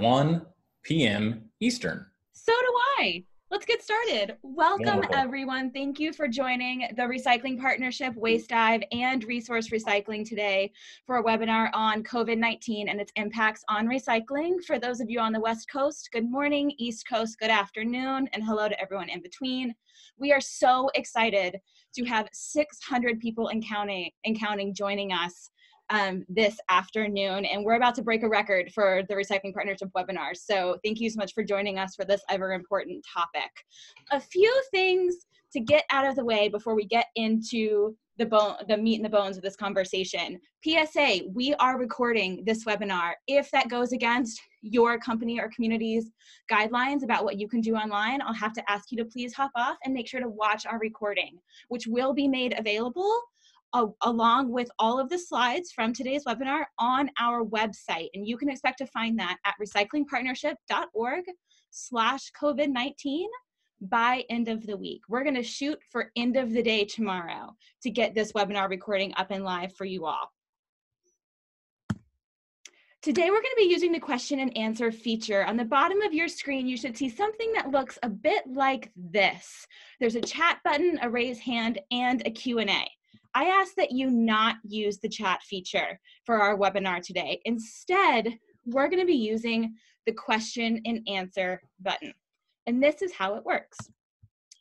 1 p.m. Eastern. So do I. Let's get started. Welcome, Wonderful. everyone. Thank you for joining the Recycling Partnership, Waste Dive, and Resource Recycling today for a webinar on COVID 19 and its impacts on recycling. For those of you on the West Coast, good morning, East Coast, good afternoon, and hello to everyone in between. We are so excited to have 600 people and counting, and counting joining us um, this afternoon. And we're about to break a record for the Recycling Partnership webinar. So thank you so much for joining us for this ever important topic. A few things to get out of the way before we get into the bone the meat and the bones of this conversation psa we are recording this webinar if that goes against your company or community's guidelines about what you can do online i'll have to ask you to please hop off and make sure to watch our recording which will be made available along with all of the slides from today's webinar on our website. And you can expect to find that at recyclingpartnership.org slash COVID-19 by end of the week. We're gonna shoot for end of the day tomorrow to get this webinar recording up and live for you all. Today, we're going to be using the question and answer feature. On the bottom of your screen, you should see something that looks a bit like this. There's a chat button, a raise hand, and a Q&A. I ask that you not use the chat feature for our webinar today. Instead, we're going to be using the question and answer button. And this is how it works.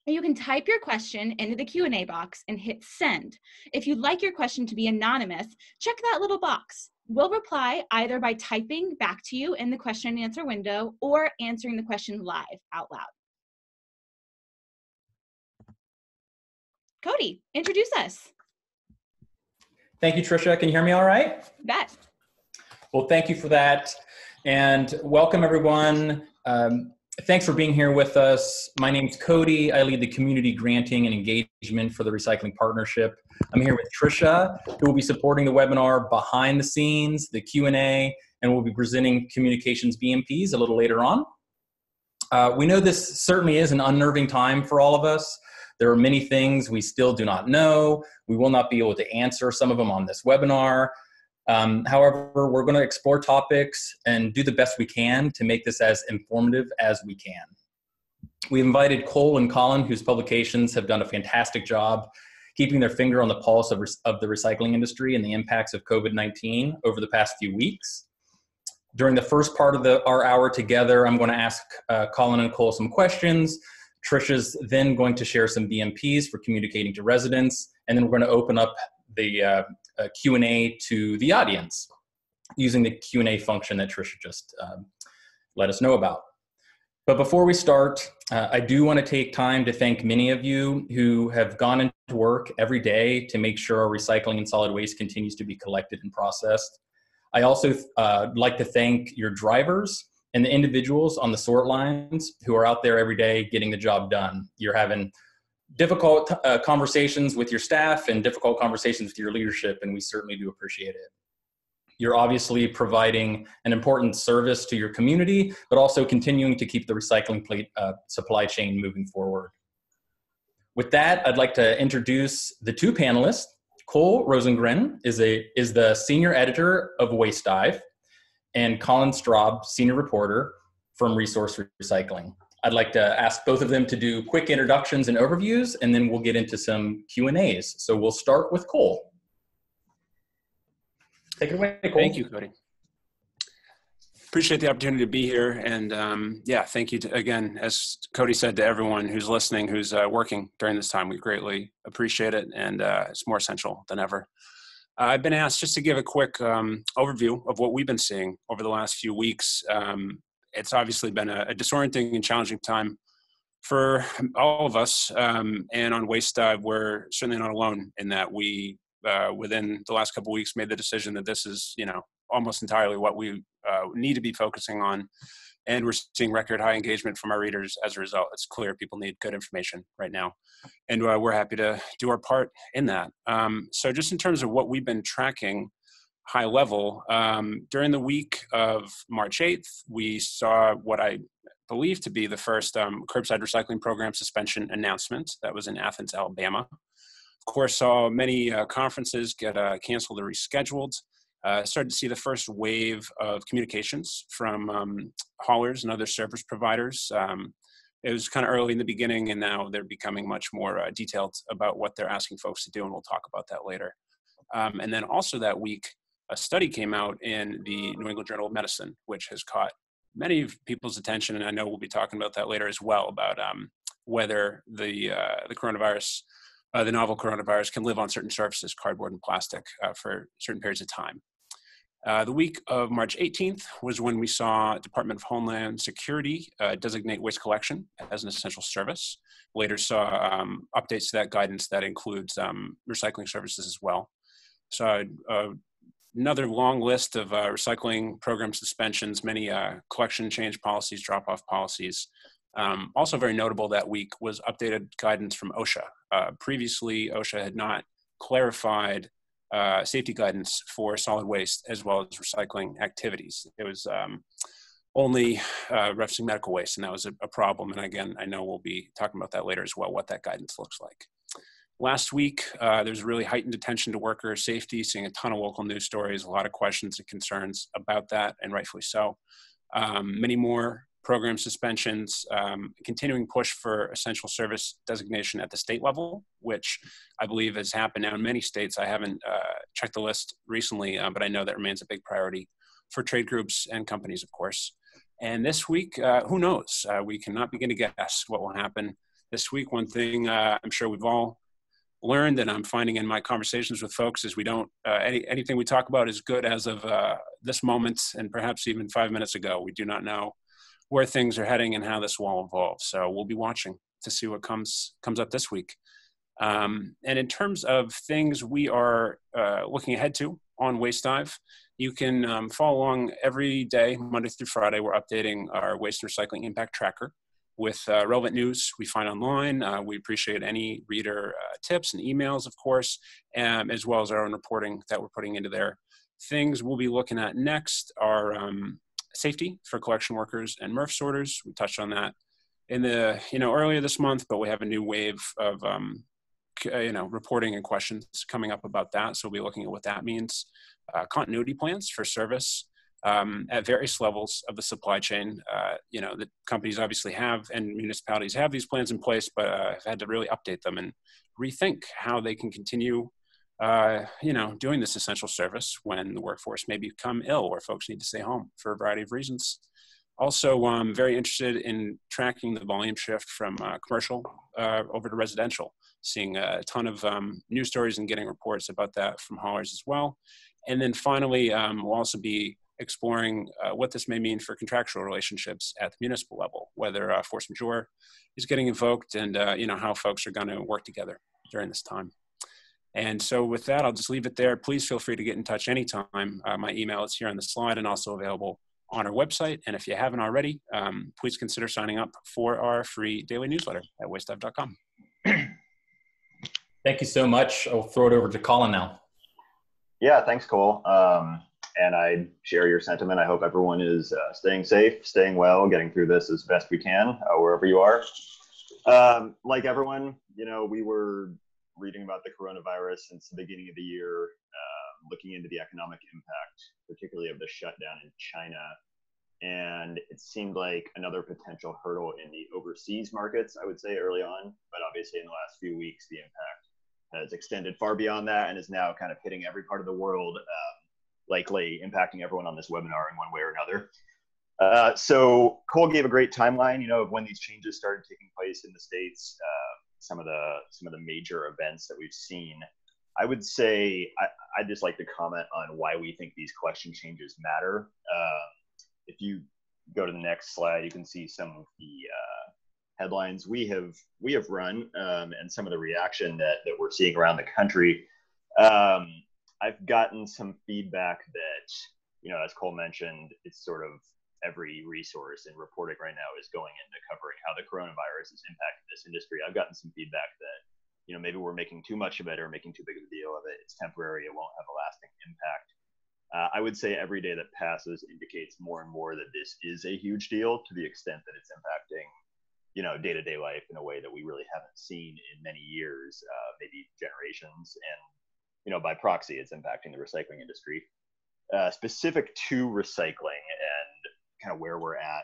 You can type your question into the Q&A box and hit send. If you'd like your question to be anonymous, check that little box. We'll reply either by typing back to you in the question and answer window or answering the question live out loud. Cody, introduce us. Thank you, Trisha. Can you hear me all right? Bet. Well, thank you for that. And welcome, everyone. Um, thanks for being here with us. My name is Cody. I lead the community granting and engagement for the Recycling Partnership. I'm here with Trisha, who will be supporting the webinar behind the scenes, the Q&A, and we'll be presenting communications BMPs a little later on. Uh, we know this certainly is an unnerving time for all of us. There are many things we still do not know. We will not be able to answer some of them on this webinar. Um, however, we're going to explore topics and do the best we can to make this as informative as we can. We invited Cole and Colin, whose publications have done a fantastic job keeping their finger on the pulse of, of the recycling industry and the impacts of COVID 19 over the past few weeks. During the first part of the, our hour together, I'm going to ask uh, Colin and Cole some questions Trisha's then going to share some BMPs for communicating to residents, and then we're going to open up the uh, uh, Q&A to the audience using the Q&A function that Trisha just um, let us know about. But before we start, uh, I do want to take time to thank many of you who have gone into work every day to make sure our recycling and solid waste continues to be collected and processed. I also uh, like to thank your drivers and the individuals on the sort lines who are out there every day getting the job done. You're having difficult uh, conversations with your staff and difficult conversations with your leadership, and we certainly do appreciate it. You're obviously providing an important service to your community, but also continuing to keep the recycling plate, uh, supply chain moving forward. With that, I'd like to introduce the two panelists. Cole Rosengren is, a, is the senior editor of Waste Dive, and Colin Staub, senior reporter from Resource Recycling. I'd like to ask both of them to do quick introductions and overviews, and then we'll get into some Q&As. So we'll start with Cole. Take it away, Cole. Thank you, Cody. Appreciate the opportunity to be here. And um, yeah, thank you to, again, as Cody said, to everyone who's listening, who's uh, working during this time. We greatly appreciate it, and uh, it's more essential than ever. Uh, I've been asked just to give a quick um, overview of what we've been seeing over the last few weeks. Um, it's obviously been a, a, disorienting and challenging time for all of us. Um, and on Waste Dive, we're certainly not alone in that we, uh, within the last couple weeks, made the decision that this is, you know, almost entirely what we uh, need to be focusing on and we're seeing record high engagement from our readers as a result. It's clear people need good information right now, and uh, we're happy to do our part in that. Um, so, just in terms of what we've been tracking, high level, um, during the week of March 8th, we saw what I believe to be the first um, curbside recycling program suspension announcement. That was in Athens, Alabama. Of course, saw many uh, conferences get uh, canceled or rescheduled. Uh, started to see the first wave of communications from um, haulers and other service providers. Um, it was kind of early in the beginning, and now they're becoming much more uh, detailed about what they're asking folks to do, and we'll talk about that later. Um, and then also that week, a study came out in the New England Journal of Medicine, which has caught many people's attention, and I know we'll be talking about that later as well about um, whether the uh, the coronavirus, uh, the novel coronavirus, can live on certain surfaces, cardboard and plastic, uh, for certain periods of time. Uh, the week of March 18th was when we saw Department of Homeland Security uh, designate waste collection as an essential service. Later saw um, updates to that guidance that includes um, recycling services as well. So uh, another long list of uh, recycling program suspensions, many uh, collection change policies, drop-off policies. Um, also very notable that week was updated guidance from OSHA. Uh, previously, OSHA had not clarified uh, safety guidance for solid waste as well as recycling activities. It was um, only uh, referencing medical waste, and that was a, a, problem. And again, I know we'll be talking about that later as well, what that guidance looks like. Last week, uh, there's really heightened attention to worker safety, seeing a ton of local news stories, a lot of questions and concerns about that, and rightfully so. Um, many more program suspensions, um, continuing push for essential service designation at the state level, which I believe has happened now in many states. I haven't uh, checked the list recently, uh, but I know that remains a big priority for trade groups and companies, of course. And this week, uh, who knows? Uh, we cannot begin to guess what will happen this week. One thing uh, I'm sure we've all learned and I'm finding in my conversations with folks is we don't uh, any anything we talk about is good as of this moment and perhaps even five minutes ago. We do not know where things are heading and how this will evolve. So we'll be watching to see what comes comes up this week. Um, and in terms of things we are uh, looking ahead to on Waste Dive, you can um, follow along every day, Monday through Friday. We're updating our waste and recycling impact tracker with uh, relevant news we find online. Uh, we appreciate any reader uh, tips and emails, of course, um, as well as our own reporting that we're putting into there. Things we'll be looking at next are um, safety for collection workers and MRF sorters. We touched on that in the you know earlier this month, but we have a new wave of um, you know reporting and questions coming up about that. So we'll be looking at what that means. Uh, continuity plans for service um, at various levels of the supply chain. Uh, you know, the companies obviously have and municipalities have these plans in place, but uh, have had to really update them and rethink how they can continue, uh, you know, doing this essential service when the workforce may become ill or folks need to stay home for a variety of reasons. Also, I'm very interested in tracking the volume shift from uh, commercial uh, over to residential, seeing a ton of um, news stories and getting reports about that from haulers as well. And then finally, um, we'll also be exploring uh, what this may mean for contractual relationships at the municipal level, whether uh, force majeure is getting invoked and uh, you know how folks are going to work together during this time. And so with that, I'll just leave it there. Please feel free to get in touch anytime. Uh, my email is here on the slide and also available on our website. And if you haven't already, um, please consider signing up for our free daily newsletter at wastedive.com. Thank you so much. I'll throw it over to Colin now. Yeah, thanks, Cole. Um, and I share your sentiment. I hope everyone is uh, staying safe, staying well, getting through this as best we can, uh, wherever you are. Um, like everyone, you know, we were reading about the coronavirus since the beginning of the year, uh, looking into the economic impact, particularly of the shutdown in China. And it seemed like another potential hurdle in the overseas markets, I would say early on. But obviously, in the last few weeks, the impact has extended far beyond that and is now kind of hitting every part of the world. Um, likely impacting everyone on this webinar in one way or another. Uh, so Cole gave a great timeline, you know, of when these changes started taking place in the states, uh, some of the some of the major events that we've seen. I would say I, would just like to comment on why we think these question changes matter. Uh, if you go to the next slide, you can see some of the uh, headlines we have we have run um, and some of the reaction that that we're seeing around the country. Um, I've gotten some feedback that, you know, as Cole mentioned, it's sort of every resource in reporting right now is going into covering how the coronavirus is impacting this industry. I've gotten some feedback that, you know, maybe we're making too much of it or making too big of a deal of it. It's temporary. It won't have a lasting impact. Uh, I would say every day that passes indicates more and more that this is a huge deal to the extent that it's impacting, you know, day-to-day life in a way that we really haven't seen in many years, uh, maybe generations. And you know, by proxy, it's impacting the recycling industry. uh, specific to recycling and kind of where we're at.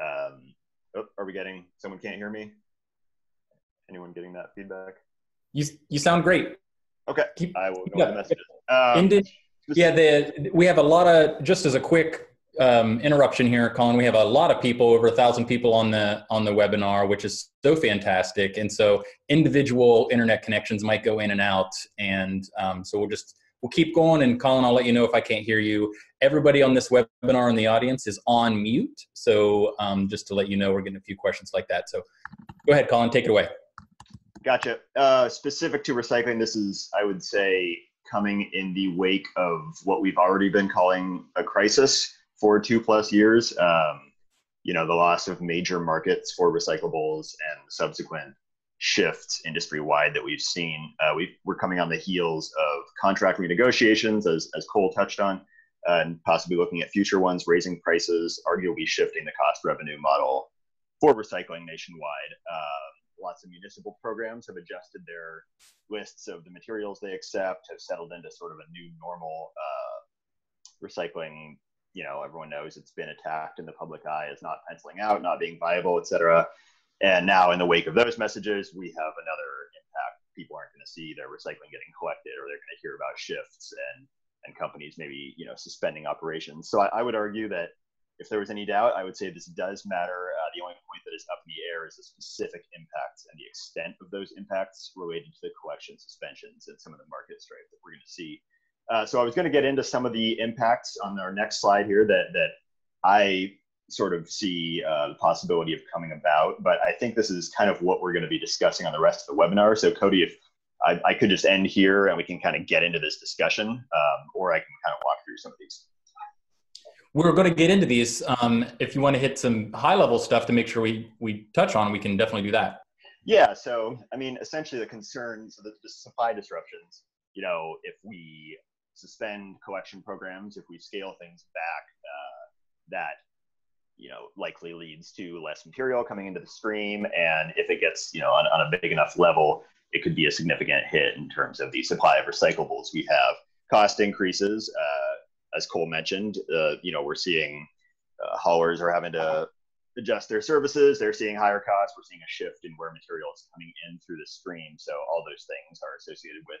Um, oh, are we getting? Someone can't hear me. Anyone getting that feedback? You you sound great. Okay, Keep, I will go the messages. Um, yeah, the, we have a lot of just as a quick um, interruption here, Colin. We have a lot of people, over a thousand people on the on the webinar, which is so fantastic. And so individual internet connections might go in and out, and um, so we'll just we'll keep going. And Colin, I'll let you know if I can't hear you. Everybody on this webinar in the audience is on mute, so um, just to let you know, we're getting a few questions like that. So go ahead, Colin, take it away. Gotcha. Uh, specific to recycling, this is, I would say, coming in the wake of what we've already been calling a crisis for two plus years. Um, you know, the loss of major markets for recyclables and subsequent shifts industry wide that we've seen. Uh, we are coming on the heels of contract renegotiations, as, as Cole touched on, and possibly looking at future ones, raising prices, arguably shifting the cost revenue model for recycling nationwide. Uh, lots of municipal programs have adjusted their lists of the materials they accept, have settled into sort of a new normal uh, recycling. You know, everyone knows it's been attacked in the public eye as not penciling out, not being viable, et cetera. And now, in the wake of those messages, we have another impact. People aren't going to see their recycling getting collected, or they're going to hear about shifts and and companies maybe you know suspending operations. So I, I would argue that if there was any doubt, I would say this does matter. Uh, the only point that is up in the air is the specific impacts and the extent of those impacts related to the collection suspensions and some of the market strife that we're going to see. Uh, so I was going to get into some of the impacts on our next slide here that that I sort of see uh, the possibility of coming about, but I think this is kind of what we're going to be discussing on the rest of the webinar. So Cody, if I, I could just end here and we can kind of get into this discussion, um, or I can kind of walk through some of these. We're going to get into these. Um, if you want to hit some high level stuff to make sure we, we touch on, we can definitely do that. Yeah. So, I mean, essentially the concerns, the, the supply disruptions, you know, if we suspend collection programs, if we scale things back, uh, that, you know, likely leads to less material coming into the stream. And if it gets, you know, on, on a big enough level, it could be a significant hit in terms of the supply of recyclables we have. Cost increases, uh, as Cole mentioned, uh, you know, we're seeing uh, haulers are having to adjust their services. They're seeing higher costs. We're seeing a shift in where material is coming in through the stream. So all those things are associated with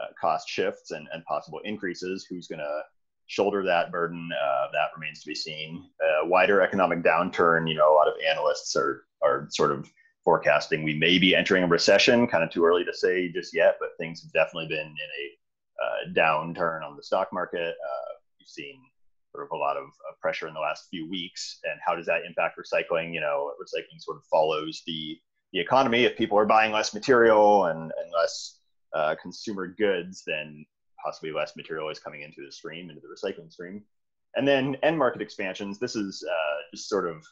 uh, cost shifts and, and possible increases. Who's going to shoulder that burden? Uh, that remains to be seen. Uh, wider economic downturn. You know, a lot of analysts are are sort of forecasting we may be entering a recession. Kind of too early to say just yet, but things have definitely been in a uh, downturn on the stock market. Uh, you've seen sort of a lot of uh, pressure in the last few weeks. And how does that impact recycling? You know, recycling sort of follows the the economy. If people are buying less material and, and less uh, consumer goods, then possibly less material is coming into the stream, into the recycling stream. And then end market expansions. This is uh, just sort of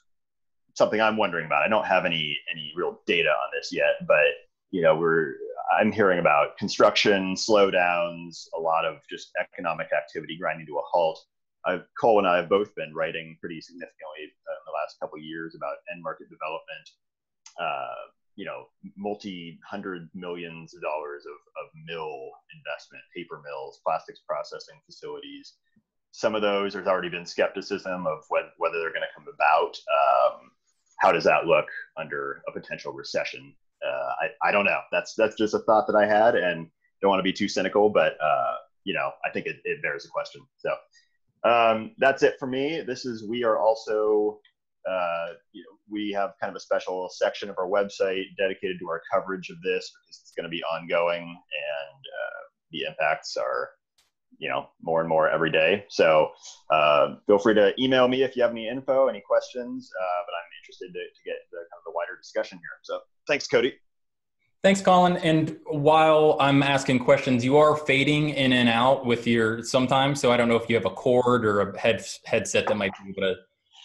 something I'm wondering about. I don't have any any real data on this yet, but you know, we're I'm hearing about construction slowdowns, a lot of just economic activity grinding to a halt. I've, Cole and I have both been writing pretty significantly uh, in the last couple years about end market development. Uh, you know, multi hundred millions of dollars of, of mill investment, paper mills, plastics processing facilities. Some of those, there's already been skepticism of whether, whether they're going to come about. Um, how does that look under a potential recession? uh, I, I don't know. That's that's just a thought that I had, and don't want to be too cynical, but uh, you know, I think it, it bears a question. So um, that's it for me. This is we are also uh, you know, we have kind of a special section of our website dedicated to our coverage of this because it's going to be ongoing, and uh, the impacts are you know more and more every day. So uh, feel free to email me if you have any info, any questions. Uh, but I'm interested to, to get the kind of the wider discussion here. So thanks, Cody. Thanks, Colin. And while I'm asking questions, you are fading in and out with your sometimes. So I don't know if you have a cord or a head headset that might be able to.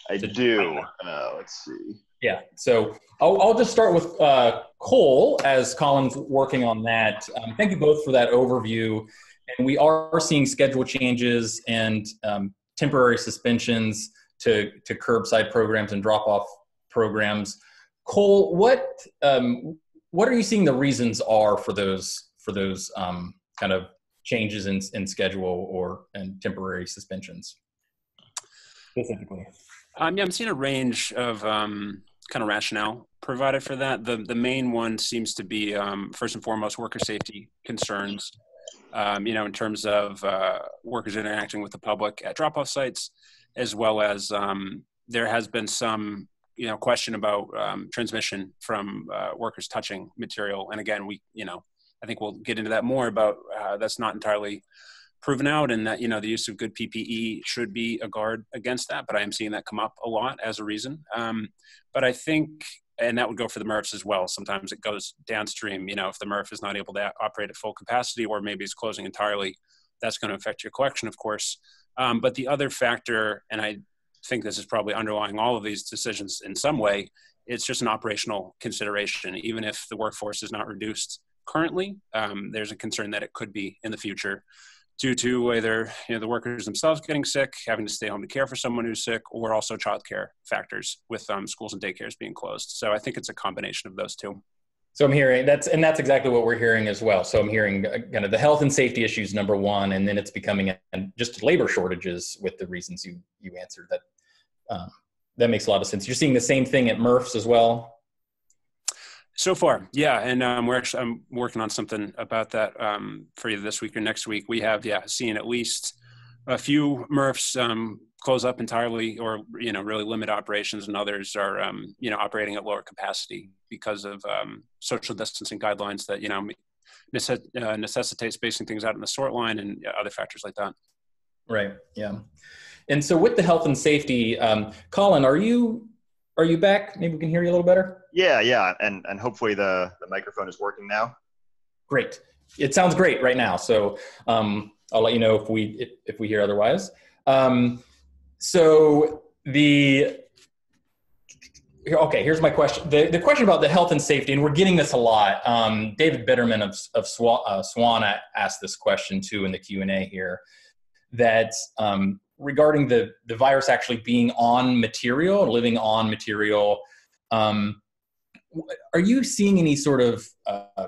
I to do. Uh, let's see. Yeah. So I'll, I'll just start with uh, Cole as Colin's working on that. Um, thank you both for that overview. And we are seeing schedule changes and um, temporary suspensions to, to curbside programs and drop off programs. Cole, what um, what are you seeing the reasons are for those for those um, kind of changes in, in schedule or and temporary suspensions specifically? Um, yeah, I'm seeing a range of um, kind of rationale provided for that. The the main one seems to be um, first and foremost worker safety concerns. Um, you know, in terms of uh, workers interacting with the public at drop-off sites, as well as um, there has been some you know question about um, transmission from uh, workers touching material. And again, we you know I think we'll get into that more about uh, that's not entirely proven out and that you know the use of good ppe should be a guard against that but i am seeing that come up a lot as a reason um, but i think and that would go for the MRFs as well. Sometimes it goes downstream. You know, if the MRF is not able to operate at full capacity, or maybe it's closing entirely, that's going to affect your collection, of course. Um, but the other factor, and I think this is probably underlying all of these decisions in some way, it's just an operational consideration. Even if the workforce is not reduced currently, um, there's a concern that it could be in the future due to either you know the workers themselves getting sick, having to stay home to care for someone who's sick, or also childcare factors with um, schools and daycares being closed. So I think it's a combination of those two. So I'm hearing that's and that's exactly what we're hearing as well. So I'm hearing uh, kind of the health and safety issues number one, and then it's becoming and just labor shortages with the reasons you you answered. That um, that makes a lot of sense. You're seeing the same thing at MRFs as well. So far, yeah, and um, we're actually I'm working on something about that um, for you this week or next week. We have yeah seen at least a few MRFs um, close up entirely, or you know really limit operations, and others are um, you know operating at lower capacity because of um, social distancing guidelines that you know necess- uh, necessitate spacing things out in the sort line and other factors like that. Right. Yeah. And so with the health and safety, um, Colin, are you are you back? Maybe we can hear you a little better. Yeah, yeah, and and hopefully the the microphone is working now. Great. It sounds great right now. So um, I'll let you know if we if we hear otherwise. Um, so the okay, here's my question. The, the question about the health and safety, and we're getting this a lot. Um, David Bitterman of, of Swan, uh, SWANA asked this question too in the Q&A here, that um, regarding the the virus actually being on material, living on material. Um, are you seeing any sort of uh,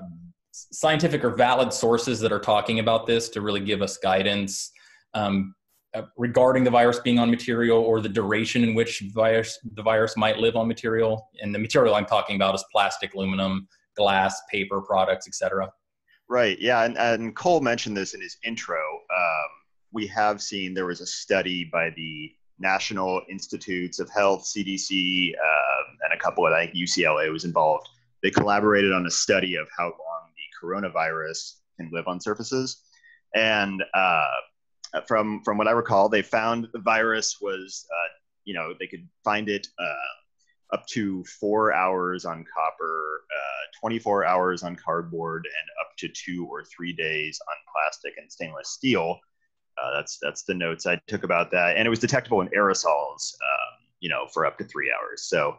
scientific or valid sources that are talking about this to really give us guidance um, uh, regarding the virus being on material or the duration in which virus the virus might live on material? And the material I'm talking about is plastic, aluminum, glass, paper products, etc. Right. Yeah, and, and Cole mentioned this in his intro. Um, we have seen there was a study by the National Institutes of Health, CDC, uh, and a couple of, I think UCLA was involved. They collaborated on a study of how long the coronavirus can live on surfaces. And uh, from, from what I recall, they found the virus was, uh, you know, they could find it uh, up to four hours on copper, uh, 24 hours on cardboard, and up to two or three days on plastic and stainless steel uh, that's that's the notes I took about that, and it was detectable in aerosols, um, you know, for up to three hours. So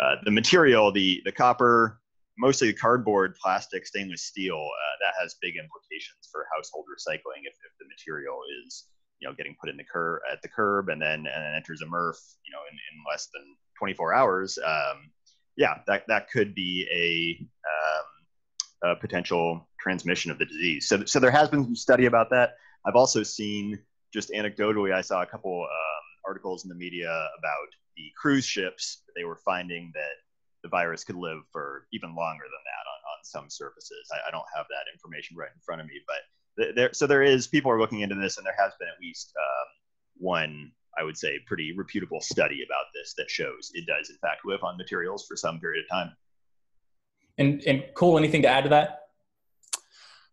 uh, the material, the the copper, mostly the cardboard, plastic, stainless steel, uh, that has big implications for household recycling if, if the material is you know getting put in the curb at the curb and then and then enters a MRF, you know, in, in less than 24 hours. Um, yeah, that that could be a, um, a potential transmission of the disease. So so there has been some study about that. I've also seen, just anecdotally, I saw a couple um, articles in the media about the cruise ships. They were finding that the virus could live for even longer than that on, on some surfaces. I, I don't have that information right in front of me, but there, so there is people are looking into this, and there has been at least um, one, I would say, pretty reputable study about this that shows it does in fact live on materials for some period of time. And and Cole, anything to add to that?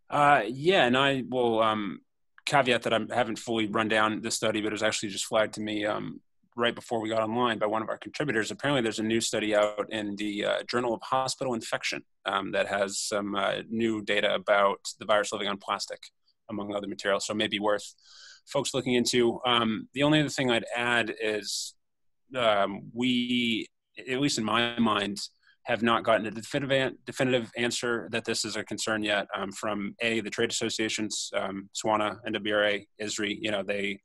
Uh, yeah, and I will um, caveat that I haven't fully run down the study, but it was actually just flagged to me um, right before we got online by one of our contributors. Apparently, there's a new study out in the uh, Journal of Hospital Infection um, that has some uh, new data about the virus living on plastic, among other materials. So, maybe worth folks looking into. Um, the only other thing I'd add is um, we, at least in my mind, have not gotten a definitive, definitive answer that this is a concern yet um, from a the trade associations, um, SWANA, NWRA, ISRI. You know, they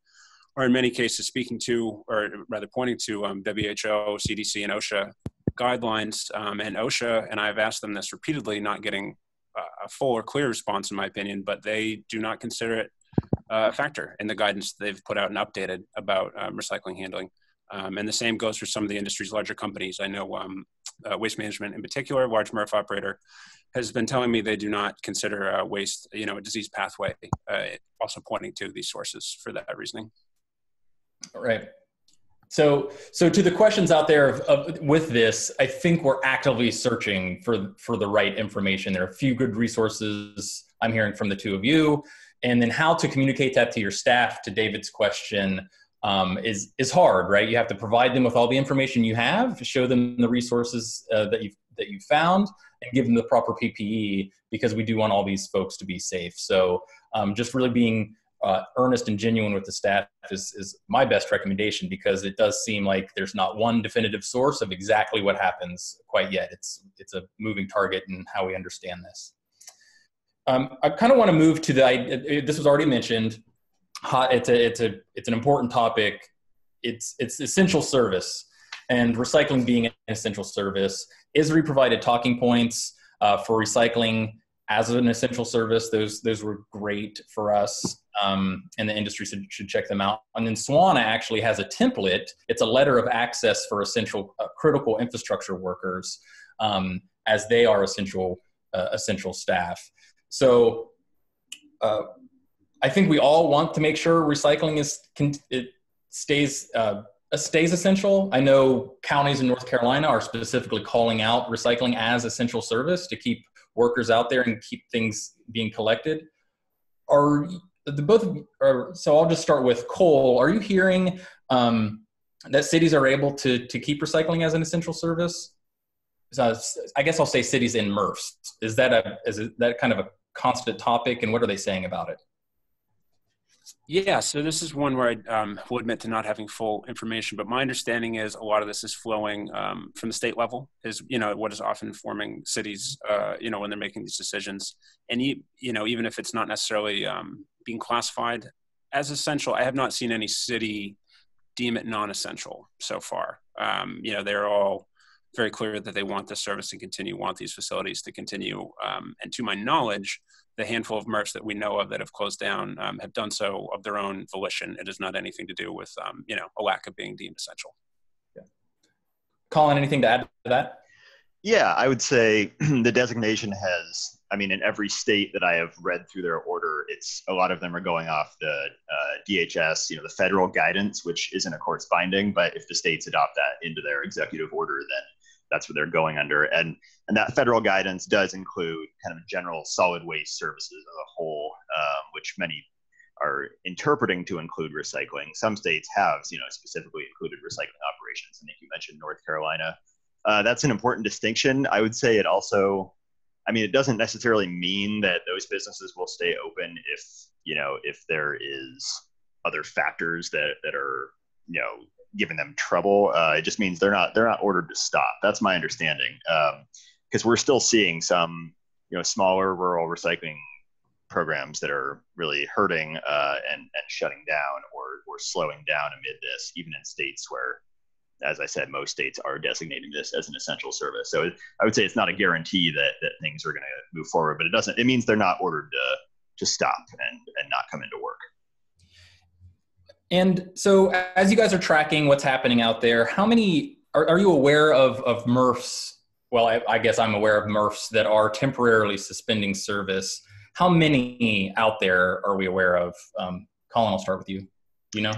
are in many cases speaking to, or rather pointing to, um, WHO, CDC, and OSHA guidelines. Um, and OSHA, and I've asked them this repeatedly, not getting a full or clear response, in my opinion, but they do not consider it uh, a factor in the guidance they've put out and updated about um, recycling handling. Um, and the same goes for some of the industry's larger companies. I know um, uh, Waste Management in particular, large MRF operator, has been telling me they do not consider uh, waste, you know, a disease pathway, uh, also pointing to these sources for that reasoning. Right. So, so to the questions out there of, of, with this, I think we're actively searching for for the right information. There are a few good resources I'm hearing from the two of you, and then how to communicate that to your staff. To David's question, um, is is hard, right? You have to provide them with all the information you have, show them the resources uh, that you that you found, and give them the proper PPE because we do want all these folks to be safe. So, um, just really being uh, earnest and genuine with the staff is, is my best recommendation because it does seem like there's not one definitive source of exactly what happens quite yet. It's it's a moving target in how we understand this. Um, I kind of want to move to the. This was already mentioned hot, it's a it's a it's an important topic. It's it's essential service, and recycling being an essential service. ISRI provided talking points uh, for recycling as an essential service. Those those were great for us, um, and the industry should, should check them out. And then SWANA actually has a template. It's a letter of access for essential uh, critical infrastructure workers, um, as they are essential uh, essential staff. So. Uh, I think we all want to make sure recycling is it stays uh, stays essential. I know counties in North Carolina are specifically calling out recycling as essential service to keep workers out there and keep things being collected. Are the both? Are, so I'll just start with Cole. Are you hearing um, that cities are able to to keep recycling as an essential service? So I guess I'll say cities in MRFs. Is that a is that kind of a constant topic, and what are they saying about it? Yeah, so this is one where I um, will admit to not having full information, but my understanding is a lot of this is flowing um, from the state level, is you know what is often informing cities, uh, you know, when they're making these decisions, and you, you know, even if it's not necessarily um, being classified as essential, I have not seen any city deem it non-essential so far. Um, you know, they're all very clear that they want the service to continue, want these facilities to continue, um, and to my knowledge the handful of MRFs that we know of that have closed down um, have done so of their own volition. It has not anything to do with, um, you know, a lack of being deemed essential. Yeah. Colin, anything to add to that? Yeah, I would say the designation has, I mean, in every state that I have read through their order, it's a lot of them are going off the uh, DHS, you know, the federal guidance, which isn't of course binding, but if the states adopt that into their executive order, then that's what they're going under. And and that federal guidance does include kind of general solid waste services as a whole, um, which many are interpreting to include recycling. Some states have, you know, specifically included recycling operations. I think you mentioned North Carolina. Uh, that's an important distinction. I would say it also, I mean, it doesn't necessarily mean that those businesses will stay open if, you know, if there is other factors that, that are, you know, giving them trouble. Uh, it just means they're not they're not ordered to stop. That's my understanding. Because um, we're still seeing some you know smaller rural recycling programs that are really hurting uh, and and shutting down or or slowing down amid this, even in states where, as I said, most states are designating this as an essential service. So I would say it's not a guarantee that that things are going to move forward, but it doesn't. It means they're not ordered to to stop and and not come into work. And so, as you guys are tracking what's happening out there, how many are, are you aware of, of MRFs? Well, I, I, guess I'm aware of MRFs that are temporarily suspending service. How many out there are we aware of? Um, Colin, I'll start with you. You know?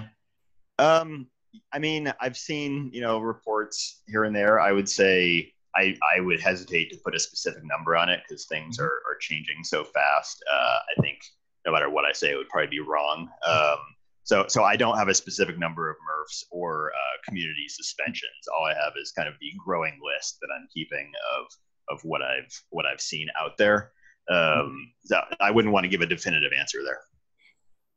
Um, I mean, I've seen you know reports here and there. I would say I, I would hesitate to put a specific number on it because things are, are changing so fast. Uh, I think no matter what I say, it would probably be wrong. Um, so, so I don't have a specific number of MRFs or uh, community suspensions. All I have is kind of the growing list that I'm keeping of of what I've what I've seen out there. Um, so I wouldn't want to give a definitive answer there.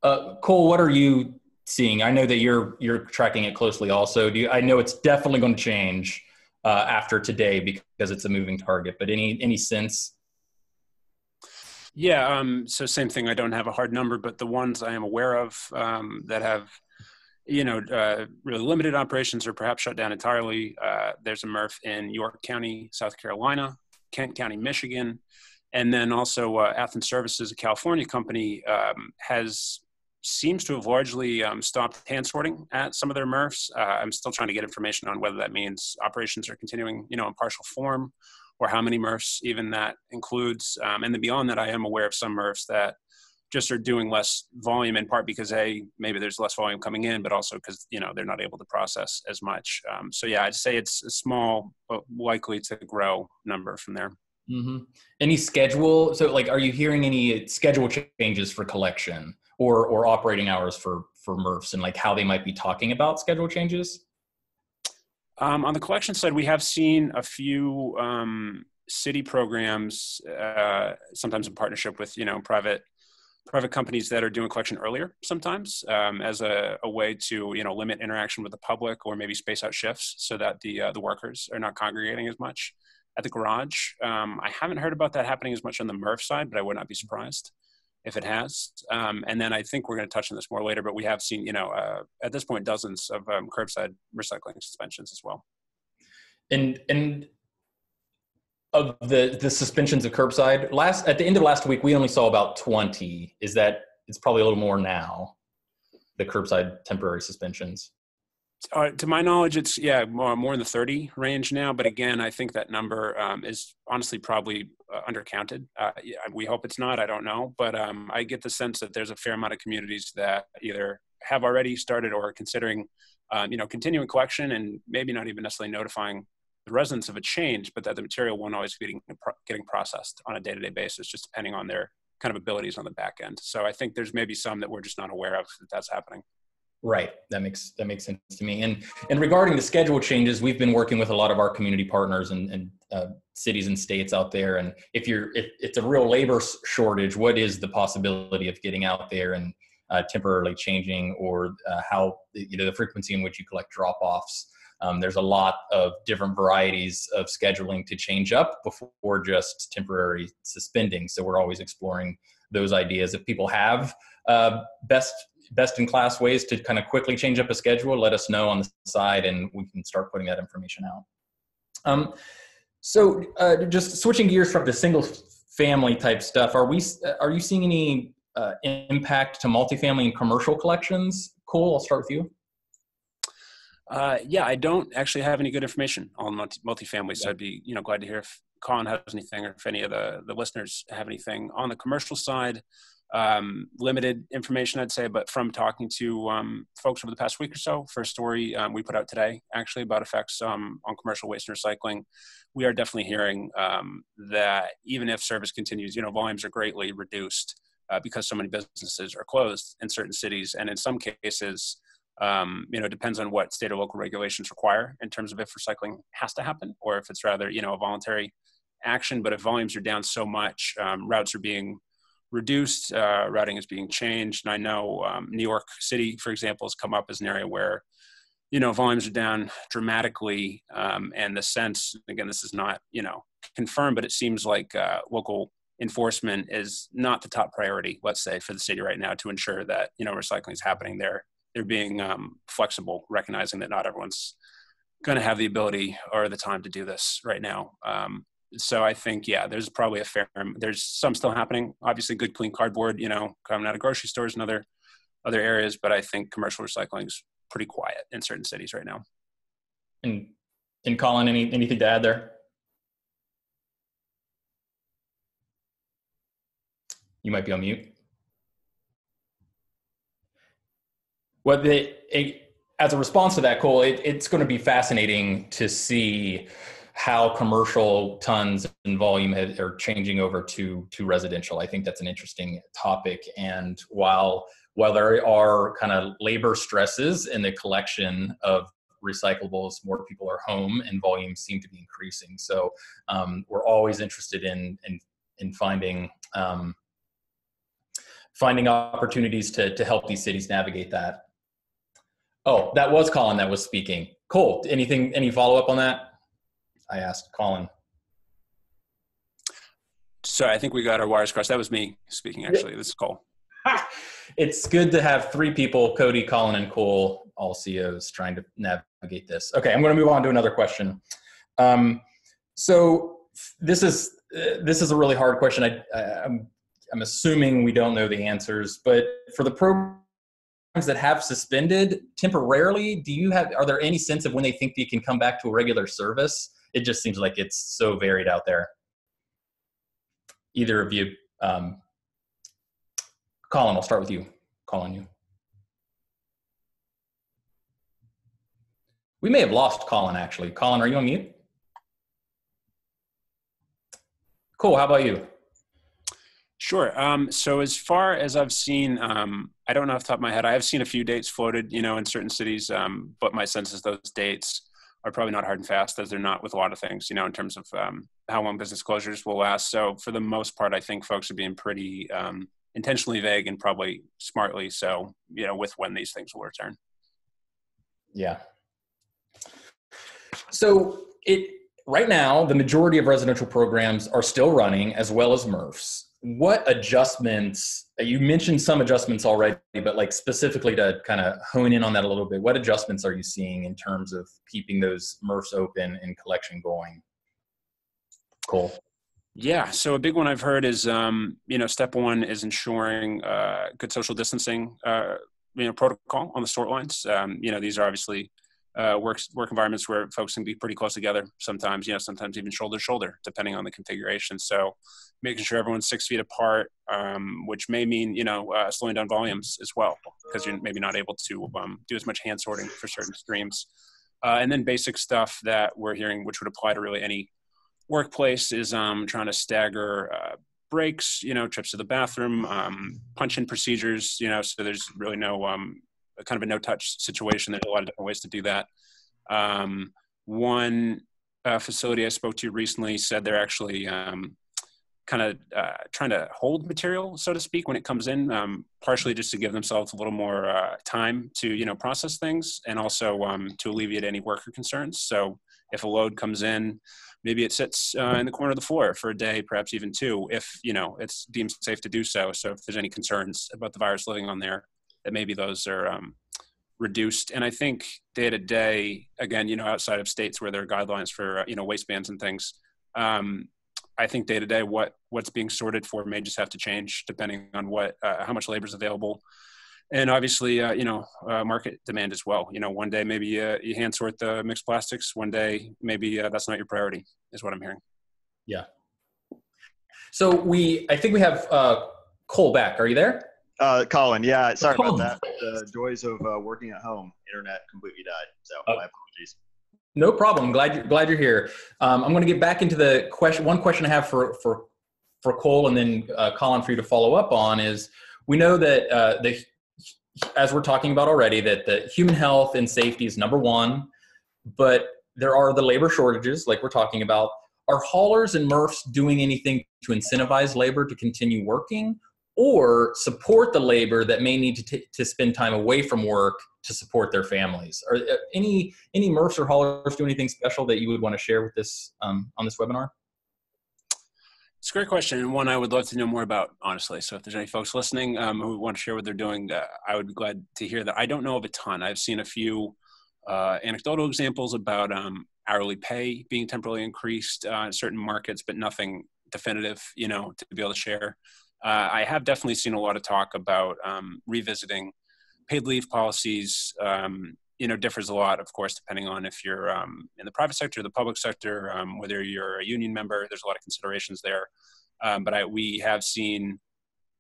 Uh, Cole, what are you seeing? I know that you're you're tracking it closely. Also, do you, I know it's definitely going to change uh, after today because it's a moving target. But any any sense yeah, um, so same thing. I don't have a hard number, but the ones I am aware of um, that have, you know, uh, really limited operations or perhaps shut down entirely. Uh, there's a MRF in York County, South Carolina, Kent County, Michigan, And then also uh, Athens Services, a California company, um, has seems to have largely um, stopped hand sorting at some of their MRFs. Uh, I'm still trying to get information on whether that means operations are continuing, you know, in partial form, or how many MRFs even that includes. Um, and then beyond that, I am aware of some MRFs that just are doing less volume in part because a maybe there's less volume coming in, but also because you know they're not able to process as much. Um, so yeah, I'd say it's a small but likely to grow number from there. Mm-hmm. Any schedule? So like, are you hearing any schedule changes for collection or or operating hours for for MRFs and like how they might be talking about schedule changes? Um, on the collection side, we have seen a few um, city programs, uh, sometimes in partnership with you know private private companies that are doing collection earlier sometimes um, as a, a, way to you know limit interaction with the public or maybe space out shifts so that the uh, the workers are not congregating as much at the garage. Um, I haven't heard about that happening as much on the MRF side, but I would not be surprised if it has. Um, and then I think we're going to touch on this more later, but we have seen you know uh, at this point dozens of um, curbside recycling suspensions as well. And and of the the suspensions of curbside last at the end of last week we only saw about 20 is that it's probably a little more now the curbside temporary suspensions uh, to my knowledge it's yeah more, more in the 30 range now but again i think that number um, is honestly probably uh, undercounted uh, we hope it's not i don't know but um, i get the sense that there's a fair amount of communities that either have already started or are considering um, you know continuing collection and maybe not even necessarily notifying the residents of a change, but that the material won't always be getting, getting processed on a day-to-day basis, just depending on their kind of abilities on the back end. So I think there's maybe some that we're just not aware of that that's happening. Right. That makes that makes sense to me. And and regarding the schedule changes, we've been working with a lot of our community partners and, and uh, cities and states out there. And if you're if it's a real labor shortage, what is the possibility of getting out there and uh, temporarily changing, or uh, how you know the frequency in which you collect drop offs? Um, there's a lot of different varieties of scheduling to change up before just temporary suspending. So we're always exploring those ideas. If people have uh, best best in class ways to kind of quickly change up a schedule, let us know on the side, and we can start putting that information out. Um, so uh, just switching gears from the single family type stuff, are we are you seeing any uh, impact to multifamily and commercial collections? Cole, I'll start with you. Uh, yeah, I don't actually have any good information on multi- multifamily, so I'd be you know glad to hear if Colin has anything or if any of the the listeners have anything on the commercial side. Um, limited information, I'd say, but from talking to um, folks over the past week or so, for a story um, we put out today, actually about effects um, on commercial waste and recycling, we are definitely hearing um, that even if service continues, you know, volumes are greatly reduced uh, because so many businesses are closed in certain cities, and in some cases, um, you know, depends on what state or local regulations require in terms of if recycling has to happen or if it's rather, you know, a voluntary action. But if volumes are down so much, routes are being reduced, uh, routing is being changed. And I know um, New York City, for example, has come up as an area where, you know, volumes are down dramatically. Um, and the sense, again, this is not, you know, confirmed, but it seems like uh, local enforcement is not the top priority, let's say, for the city right now to ensure that, you know, recycling is happening there they're being um, flexible, recognizing that not everyone's going to have the ability or the time to do this right now. Um, so I think, yeah, there's probably a fair. There's some still happening. Obviously, good clean cardboard, you know, coming out of grocery stores and other other areas. But I think commercial recycling is pretty quiet in certain cities right now. And and Colin, any anything to add there? You might be on mute. Well, the, it, as a response to that, Cole, it, it's going to be fascinating to see how commercial tons and volume are changing over to to residential. I think that's an interesting topic. And while while there are kind of labor stresses in the collection of recyclables, more people are home and volumes seem to be increasing. So um, we're always interested in in in finding um, finding opportunities to to help these cities navigate that. Oh, that was Colin that was speaking. Cole, anything, any follow up on that? I asked Colin. Sorry, I think we got our wires crossed. That was me speaking, actually. This is Cole. it's good to have three people Cody, Colin, and Cole, all CEOs, trying to navigate this. Okay, I'm going to move on to another question. Um, so, this is uh, this is a really hard question. I, I, I'm I'm assuming we don't know the answers, but for the programs that have suspended temporarily, do you have are there any sense of when they think they can come back to a regular service? It just seems like it's so varied out there. Either of you, um, Colin, I'll start with you. Calling you. We may have lost Colin actually. Colin, are you on mute? Cole. How about you? Sure. Um, so as far as I've seen, um, I don't know off the top of my head. I have seen a few dates floated, you know, in certain cities, um, but my sense is those dates are probably not hard and fast, as they're not with a lot of things, you know, in terms of um, how long business closures will last. So for the most part, I think folks are being pretty um, intentionally vague and probably smartly so, you know, with when these things will return. Yeah. So it right now, the majority of residential programs are still running as well as MRFs. What adjustments, you mentioned some adjustments already, but like specifically to kind of hone in on that a little bit, what adjustments are you seeing in terms of keeping those MRFs open and collection going? Cool. Yeah, so a big one I've heard is, um, you know, step one is ensuring uh, good social distancing, uh, you know, protocol on the sort lines. Um, you know, these are obviously uh, work work environments where folks can be pretty close together. Sometimes, you know, sometimes even shoulder to shoulder, depending on the configuration. So, making sure everyone's six feet apart, um, which may mean you know uh, slowing down volumes as well, because you're maybe not able to um, do as much hand sorting for certain streams. Uh, and then basic stuff that we're hearing, which would apply to really any workplace, is um, trying to stagger uh, breaks, you know, trips to the bathroom, um, punch-in procedures, you know, so there's really no um, kind of a no touch situation. There's a lot of different ways to do that. Um, one uh, facility I spoke to recently said they're actually um, kind of uh, trying to hold material, so to speak, when it comes in, um, partially just to give themselves a little more uh, time to you know process things, and also um, to alleviate any worker concerns. So if a load comes in, maybe it sits uh, in the corner of the floor for a day, perhaps even two, if you know it's deemed safe to do so. So if there's any concerns about the virus living on there, that maybe those are um, reduced. And I think day to day, again, you know, outside of states where there are guidelines for uh, you know waistbands and things, um, I think day to day what what's being sorted for may just have to change depending on what uh, how much labor is available. And obviously, uh, you know, uh, market demand as well. You know, one day maybe you hand sort the mixed plastics. One day maybe uh, that's not your priority, is what I'm hearing. Yeah. So we, I think we have uh, Cole back. Are you there? Uh, Colin, yeah, sorry about that. The joys of uh, working at home, internet completely died. So uh, my apologies. No problem. Glad you're glad you're here. Um, I'm going to get back into the question. One question I have for for for Cole and then uh, Colin for you to follow up on is we know that uh, the as we're talking about already that the human health and safety is number one, but there are the labor shortages like we're talking about. Are haulers and MRFs doing anything to incentivize labor to continue working, or support the labor that may need to, t- to spend time away from work to support their families. Are uh, any any MRFs or haulers do anything special that you would want to share with this um, on this webinar? It's a great question and one I would love to know more about, honestly. So if there's any folks listening um, who want to share what they're doing, uh, I would be glad to hear that. I don't know of a ton. I've seen a few uh, anecdotal examples about um, hourly pay being temporarily increased uh, in certain markets, but nothing definitive, you know, to be able to share uh, I have definitely seen a lot of talk about um, revisiting paid leave policies. Um, you know, differs a lot, of course, depending on if you're um, in the private sector, the public sector, um, whether you're a union member. There's a lot of considerations there. Um, but I, we have seen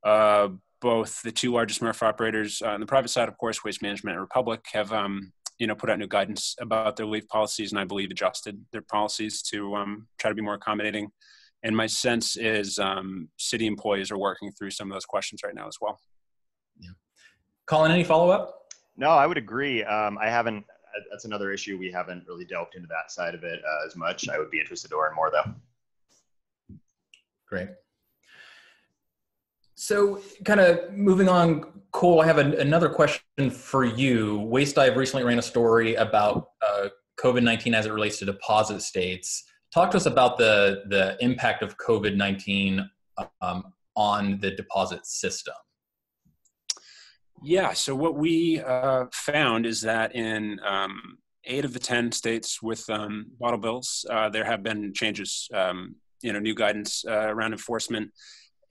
uh, both the two largest MRF operators uh, on the private side, of course, Waste Management and Republic, have um, you know put out new guidance about their leave policies, and I believe adjusted their policies to try to be more accommodating and my sense is um, city employees are working through some of those questions right now as well. Yeah. Colin, any follow up? No, I would agree. Um, I haven't. That's another issue we haven't really delved into that side of it uh, as much. I would be interested to learn more though. Great. So, kind of moving on, Cole, I have an, another question for you. Waste Dive recently ran a story about uh, COVID 19 as it relates to deposit states. Talk to us about the, the impact of COVID 19 um, on the deposit system. Yeah, so what we uh, found is that in um, eight of the 10 states with um, bottle bills, uh, there have been changes um, you know new guidance uh, around enforcement.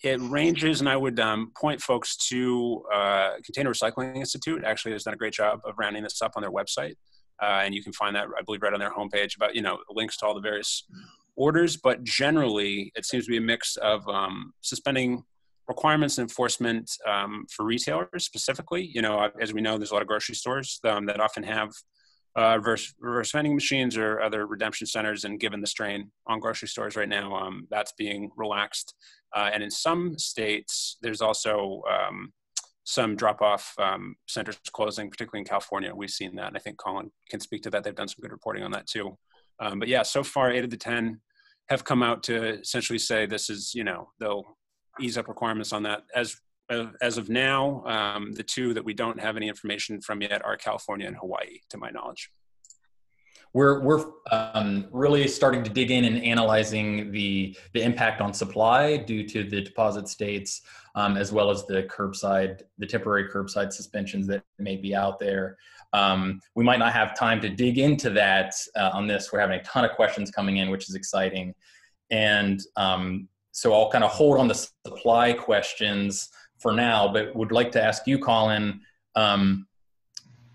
It ranges, and I would um, point folks to uh, Container Recycling Institute. Actually, has done a great job of rounding this up on their website, uh, and you can find that I believe right on their homepage about you know links to all the various orders. But generally, it seems to be a mix of um, suspending requirements and enforcement um, for retailers specifically. You know, as we know, there's a lot of grocery stores um, that often have uh, reverse, reverse vending machines or other redemption centers. And given the strain on grocery stores right now, um, that's being relaxed. Uh, and in some states, there's also um, some drop-off um, centers closing, particularly in California. We've seen that, and I think Colin can speak to that. They've done some good reporting on that too. Um, but yeah, so far, eight of the ten have come out to essentially say this is, you know, they'll ease up requirements on that. As as of now, um, the two that we don't have any information from yet are California and Hawaii, to my knowledge. We're we're um, really starting to dig in and analyzing the the impact on supply due to the deposit states, um, as well as the curbside, the temporary curbside suspensions that may be out there. Um, we might not have time to dig into that uh, on this. We're having a ton of questions coming in, which is exciting, and um, so I'll kind of hold on the supply questions for now, but would like to ask you, Colin. Um,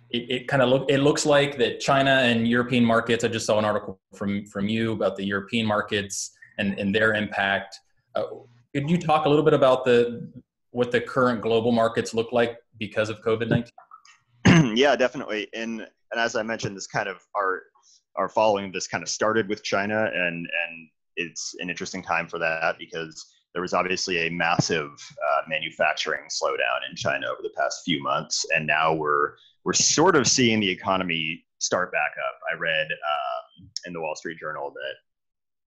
it, it kind of look it looks like that China and European markets. I just saw an article from from you about the European markets and and their impact. Uh, could you talk a little bit about the what the current global markets look like because of COVID nineteen? yeah, definitely. And and as I mentioned, this kind of our our following this kind of started with China, and and it's an interesting time for that because there was obviously a massive uh, manufacturing slowdown in China over the past few months, and now we're we're sort of seeing the economy start back up. I read um, in the Wall Street Journal that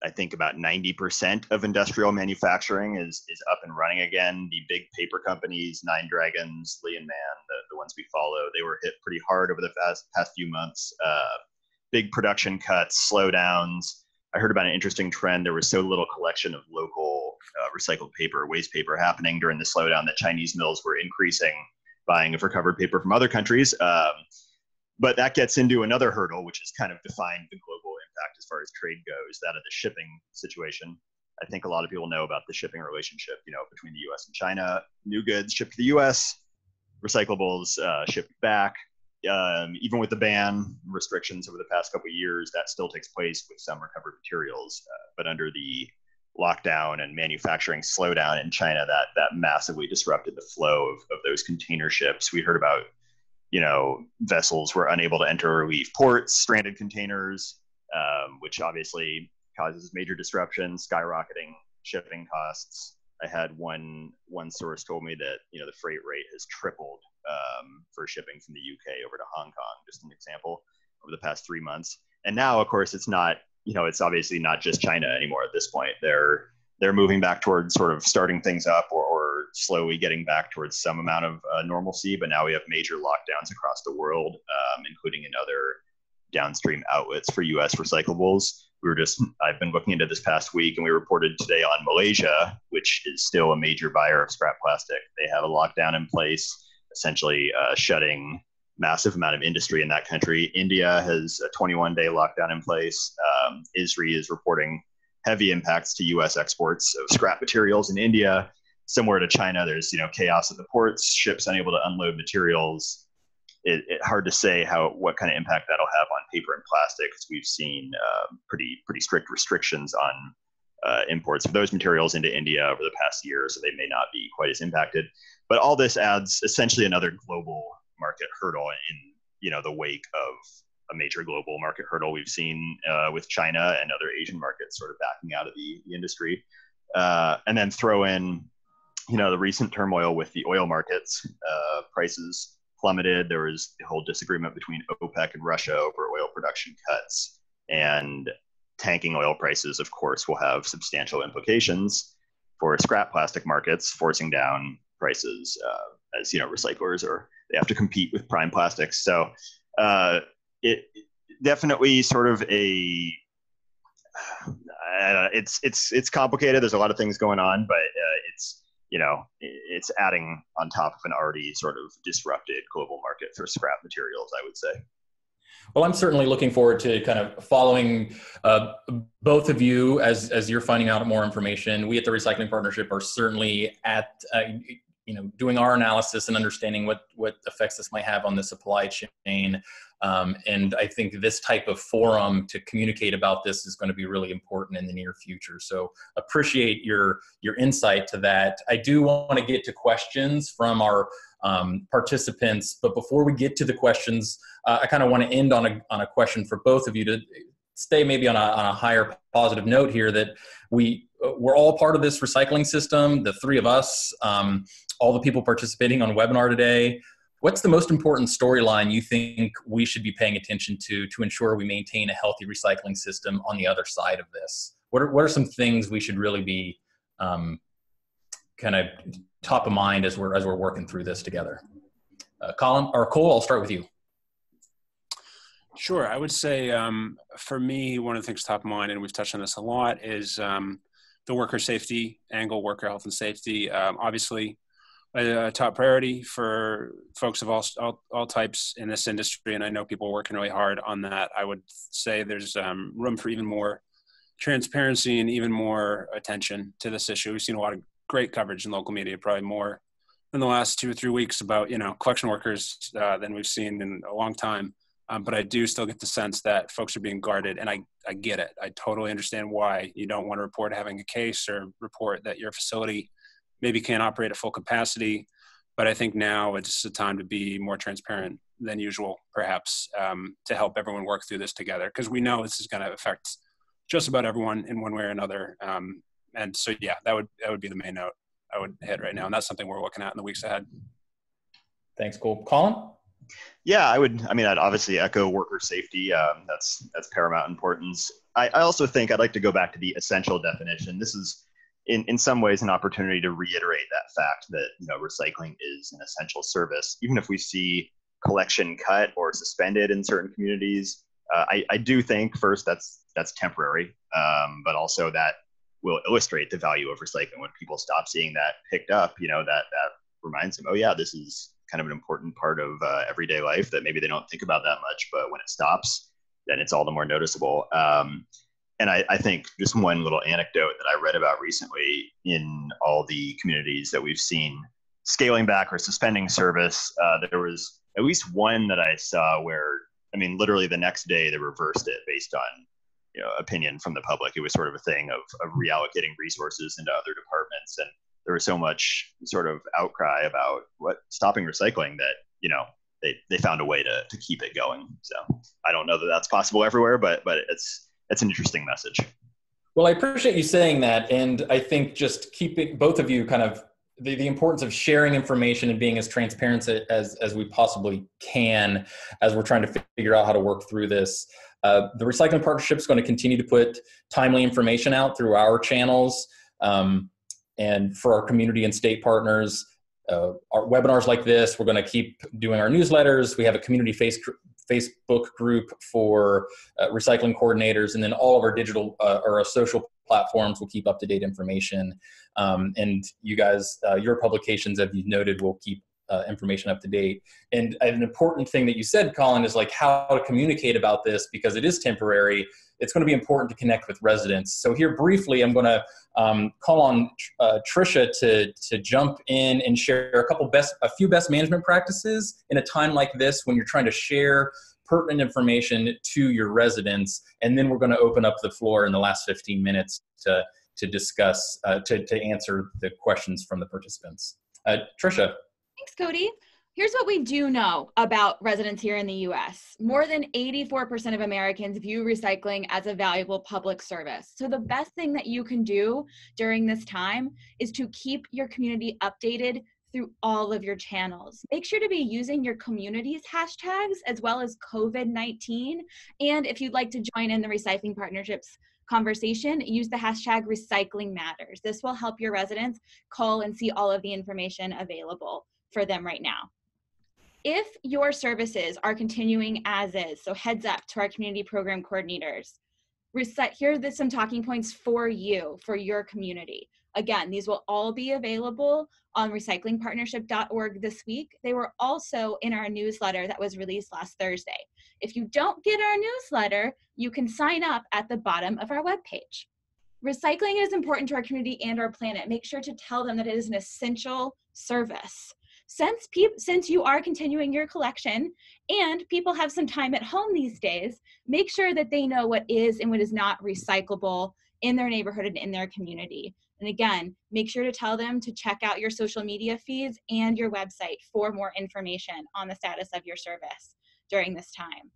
I think about 90% of industrial manufacturing is is up and running again. The big paper companies, Nine Dragons, Lee and Man, the, the ones we follow, they were hit pretty hard over the past past few months. Uh, big production cuts, slowdowns. I heard about an interesting trend. There was so little collection of local uh, recycled paper, waste paper happening during the slowdown that Chinese mills were increasing buying of recovered paper from other countries. Um, but that gets into another hurdle, which is kind of defined the global impact as far as trade goes, that of the shipping situation. I think a lot of people know about the shipping relationship, you know, between the U.S. and China. New goods shipped to the U.S., recyclables uh, shipped back. Um, even with the ban restrictions over the past couple of years, that still takes place with some recovered materials. Uh, but under the lockdown and manufacturing slowdown in China that that massively disrupted the flow of, of those container ships. We heard about, you know, vessels were unable to enter or leave ports, stranded containers, um, which obviously causes major disruption, skyrocketing shipping costs. I had one one source told me that you know the freight rate has tripled um, for shipping from the UK over to Hong Kong, just an example, over the past three months. And now, of course, it's not you know, it's obviously not just China anymore at this point. They're they're moving back towards sort of starting things up or, or slowly getting back towards some amount of uh, normalcy. But now we have major lockdowns across the world, um, including in other downstream outlets for U.S. recyclables. We were just I've been looking into this past week, and we reported today on Malaysia, which is still a major buyer of scrap plastic. They have a lockdown in place, essentially uh, shutting massive amount of industry in that country. India has a 21 day lockdown in place. Um, ISRI is reporting heavy impacts to U.S. exports of scrap materials in India. Similar to China, there's you know chaos at the ports, ships unable to unload materials. It, it hard to say how what kind of impact that'll have on paper and plastic because we've seen uh, pretty pretty strict restrictions on uh, imports of those materials into India over the past year, so they may not be quite as impacted. But all this adds essentially another global market hurdle in you know the wake of a major global market hurdle we've seen uh, with China and other Asian markets sort of backing out of the, the industry, uh, and then throw in you know the recent turmoil with the oil markets, uh, prices plummeted. There was the whole disagreement between OPEC and Russia over oil production cuts, and tanking oil prices, of course, will have substantial implications for scrap plastic markets, forcing down prices uh, as you know recyclers or they have to compete with prime plastics. So uh, it definitely sort of a uh, it's it's it's complicated. There's a lot of things going on, but uh, it's you know it's adding on top of an already sort of disrupted global market for scrap materials. I would say. Well, I'm certainly looking forward to kind of following uh, both of you as as you're finding out more information. We at the Recycling Partnership are certainly at uh, you know doing our analysis and understanding what what effects this might have on the supply chain. Um, and I think this type of forum to communicate about this is going to be really important in the near future. So appreciate your your insight to that. I do want to get to questions from our um, participants. But before we get to the questions, uh, I kind of want to end on a, on a question for both of you to stay maybe on a, on a higher positive note here that we we're all part of this recycling system the three of us um, all the people participating on webinar today what's the most important storyline you think we should be paying attention to to ensure we maintain a healthy recycling system on the other side of this what are, what are some things we should really be um, kind of top of mind as we're as we're working through this together. Uh, Colin or Cole, I'll start with you. Sure, I would say um, for me, one of the things top of mind, and we've touched on this a lot, is um, the worker safety angle, worker health and safety. Um, obviously, a, a, top priority for folks of all, all, all types in this industry, and I know people working really hard on that. I would say there's um, room for even more transparency and even more attention to this issue. We've seen a lot of great coverage in local media, probably more in the last two or three weeks about you know collection workers uh, than we've seen in a long time. Um, but I do still get the sense that folks are being guarded, and I I get it. I totally understand why you don't want to report having a case or report that your facility maybe can't operate at full capacity. But I think now it's a time to be more transparent than usual, perhaps, um, to help everyone work through this together because we know this is going to affect just about everyone in one way or another. Um, and so yeah, that would that would be the main note I would hit right now, and that's something we're looking at in the weeks ahead. Thanks, Cole. Colin. Yeah, I would. I mean, I'd obviously echo worker safety. Um, that's that's paramount importance. I, I also think I'd like to go back to the essential definition. This is, in in some ways, an opportunity to reiterate that fact that you know recycling is an essential service, even if we see collection cut or suspended in certain communities. Uh, I, I do think first that's that's temporary, um, but also that will illustrate the value of recycling when people stop seeing that picked up you know that that reminds them oh yeah this is kind of an important part of uh, everyday life that maybe they don't think about that much but when it stops then it's all the more noticeable um, and I, I, think just one little anecdote that i read about recently in all the communities that we've seen scaling back or suspending service uh, there was at least one that i saw where i mean literally the next day they reversed it based on you know, opinion from the public. It was sort of a thing of, of reallocating resources into other departments. And there was so much sort of outcry about what stopping recycling that, you know, they, they found a way to, to keep it going. So I don't know that that's possible everywhere, but, but it's, it's an interesting message. Well, I appreciate you saying that. And I think just keeping both of you kind of the, the importance of sharing information and being as transparent as, as we possibly can as we're trying to figure out how to work through this. Uh, the Recycling Partnership is going to continue to put timely information out through our channels um, and for our community and state partners. Uh, our webinars like this, we're going to keep doing our newsletters. We have a community face, Facebook group for uh, recycling coordinators, and then all of our digital uh, or our social platforms will keep up to date information. Um, and you guys, uh, your publications, as you noted, will keep uh, information up to date. And an important thing that you said, Colin, is like how to communicate about this because it is temporary. It's going to be important to connect with residents. So here, briefly, I'm going to um, call on uh, Trisha to to jump in and share a couple best, a few best management practices in a time like this when you're trying to share pertinent information to your residents. And then we're going to open up the floor in the last 15 minutes to to discuss uh, to to answer the questions from the participants. Uh, Trisha. Thanks, Cody. Here's what we do know about residents here in the US. More than 84% of Americans view recycling as a valuable public service. So, the best thing that you can do during this time is to keep your community updated through all of your channels. Make sure to be using your community's hashtags as well as COVID 19. And if you'd like to join in the Recycling Partnerships conversation, use the hashtag recycling matters. This will help your residents call and see all of the information available for them right now. If your services are continuing as is, so heads up to our community program coordinators, reset, here are some talking points for you, for your community. Again, these will all be available on recyclingpartnership.org this week. They were also in our newsletter that was released last Thursday. If you don't get our newsletter, you can sign up at the bottom of our webpage. Recycling is important to our community and our planet. Make sure to tell them that it is an essential service. Since, since you are continuing your collection and people have some time at home these days, make sure that they know what is and what is not recyclable in their neighborhood and in their community. And again, make sure to tell them to check out your social media feeds and your website for more information on the status of your service during this time.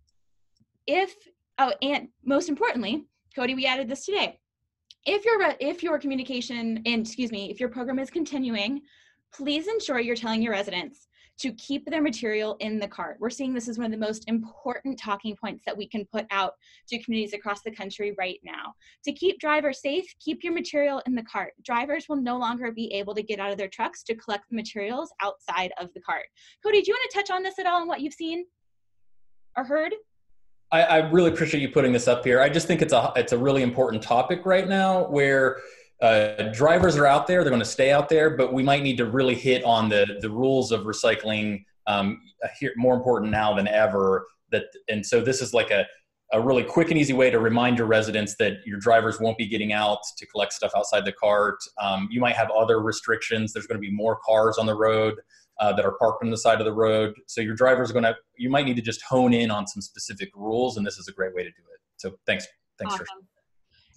If, oh, and most importantly, Cody, we added this today if your if your communication and excuse me if your program is continuing please ensure you're telling your residents to keep their material in the cart. We're seeing this as one of the most important talking points that we can put out to communities across the country right now. To keep drivers safe, keep your material in the cart. Drivers will no longer be able to get out of their trucks to collect the materials outside of the cart. Cody, do you want to touch on this at all and what you've seen or heard? I, I really appreciate you putting this up here. I just think it's a it's a really important topic right now where uh, drivers are out there; they're going to stay out there, but we might need to really hit on the the rules of recycling um, here more important now than ever. That and so this is like a a really quick and easy way to remind your residents that your drivers won't be getting out to collect stuff outside the cart. Um, you might have other restrictions. There's going to be more cars on the road uh, that are parked on the side of the road. So your driver's are going to, you might need to just hone in on some specific rules, and this is a great way to do it. So thanks, thanks, awesome. Trish.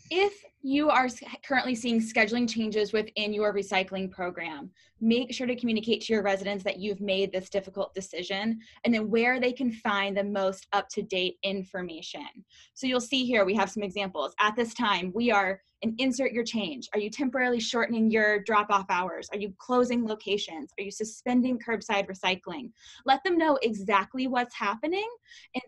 If you are currently seeing scheduling changes within your recycling program, make sure to communicate to your residents that you've made this difficult decision and then where they can find the most up to date information. So you'll see here we have some examples. At this time, we are and insert your change. Are you temporarily shortening your drop off hours? Are you closing locations? Are you suspending curbside recycling? Let them know exactly what's happening and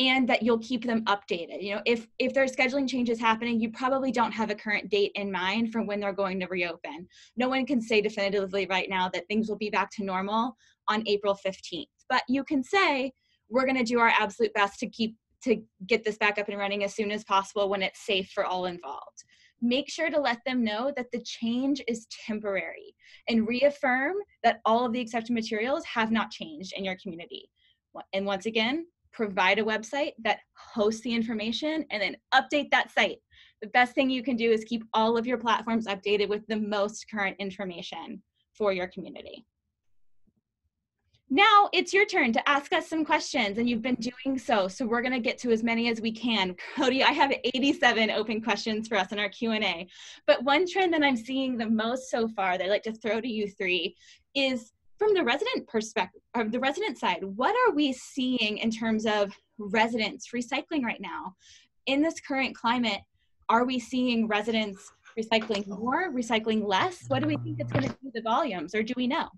and that you'll keep them updated. You know, if if there's scheduling changes happening, you probably don't have a current date in mind for when they're going to reopen. No one can say definitively right now that things will be back to normal on April 15th. But you can say we're going to do our absolute best to keep to get this back up and running as soon as possible when it's safe for all involved make sure to let them know that the change is temporary and reaffirm that all of the accepted materials have not changed in your community. And once again, provide a website that hosts the information and then update that site. The best thing you can do is keep all of your platforms updated with the most current information for your community. Now it's your turn to ask us some questions, and you've been doing so. So we're going to get to as many as we can. Cody, I have 87 open questions for us in our Q&A. But one trend that I'm seeing the most so far that I'd like to throw to you three is from the resident perspective, or the resident side, what are we seeing in terms of residents recycling right now? In this current climate, are we seeing residents recycling more, recycling less? What do we think it's going to do the volumes, or do we know?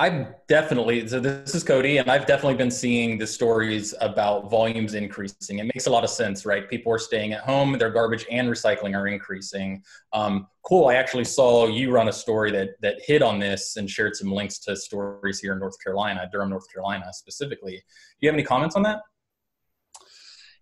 I've definitely, so this is Cody, and I've definitely been seeing the stories about volumes increasing. It makes a lot of sense, right? People are staying at home, their garbage and recycling are increasing. Um, Cole, I actually saw you run a story that, that hit on this and shared some links to stories here in North Carolina, Durham, North Carolina specifically. Do you have any comments on that?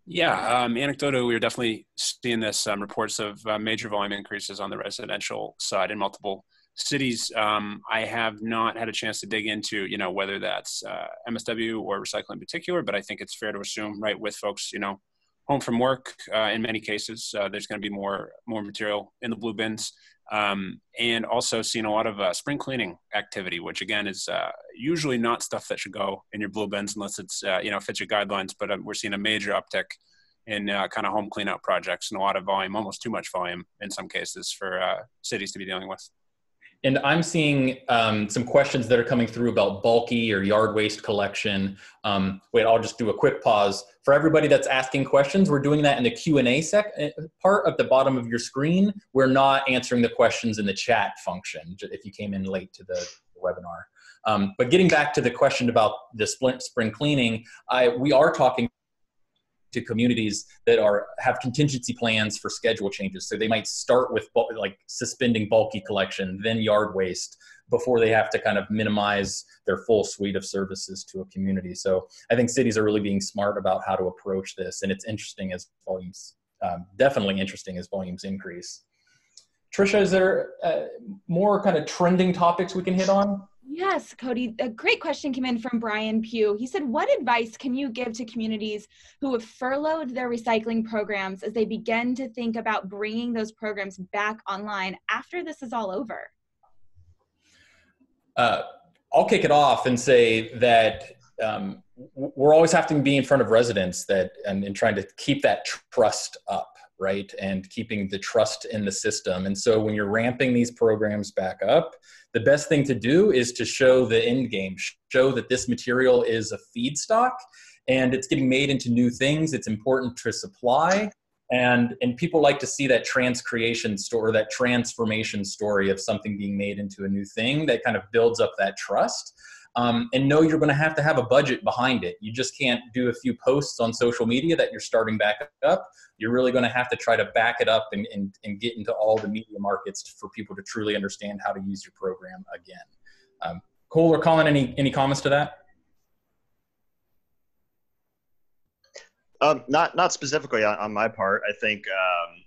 Yeah, um, anecdotally, we are definitely seeing this um, reports of uh, major volume increases on the residential side in multiple cities um, i have not had a chance to dig into you know whether that's uh, msw or recycling in particular but i think it's fair to assume right with folks you know home from work uh, in many cases uh, there's going to be more more material in the blue bins. Um, and also seeing a lot of uh, spring cleaning activity which again is uh, usually not stuff that should go in your blue bins unless it's uh, you know fits your guidelines but um, we're seeing a major uptick in kind of home cleanout projects and a lot of volume almost too much volume in some cases for cities to be dealing with and I'm seeing um, some questions that are coming through about bulky or yard waste collection. Um, wait, I'll just do a quick pause. For everybody that's asking questions, we're doing that in the Q&A sec- uh, part at the bottom of your screen. We're not answering the questions in the chat function if you came in late to the webinar. Um, but getting back to the question about the spring cleaning, I, we are talking to communities that are have contingency plans for schedule changes. So they might start with like suspending bulky collection, then yard waste before they have to kind of minimize their full suite of services to a community. So I think cities are really being smart about how to approach this, and it's interesting as volumes um, definitely interesting as volumes increase. Trisha, is there uh, more kind of trending topics we can hit on? Yes, Cody. A great question came in from Brian Pugh. He said, What advice can you give to communities who have furloughed their recycling programs as they begin to think about bringing those programs back online after this is all over? Uh, I'll kick it off and say that um, we're always having to be in front of residents that and, and trying to keep that trust up right and keeping the trust in the system. And so when you're ramping these programs back up the best thing to do is to show the end game show that this material is a feedstock and it's getting made into new things. It's important to supply and and people like to see that transcreation story that transformation story of something being made into a new thing that kind of builds up that trust um, and know you're going to have to have a budget behind it. You just can't do a few posts on social media that you're starting back up. You're really going to have to try to back it up and, and, and get into all the media markets for people to truly understand how to use your program again. Um, Cole or Colin, any, any comments to that? Um, not not specifically on, on, my part. I think um,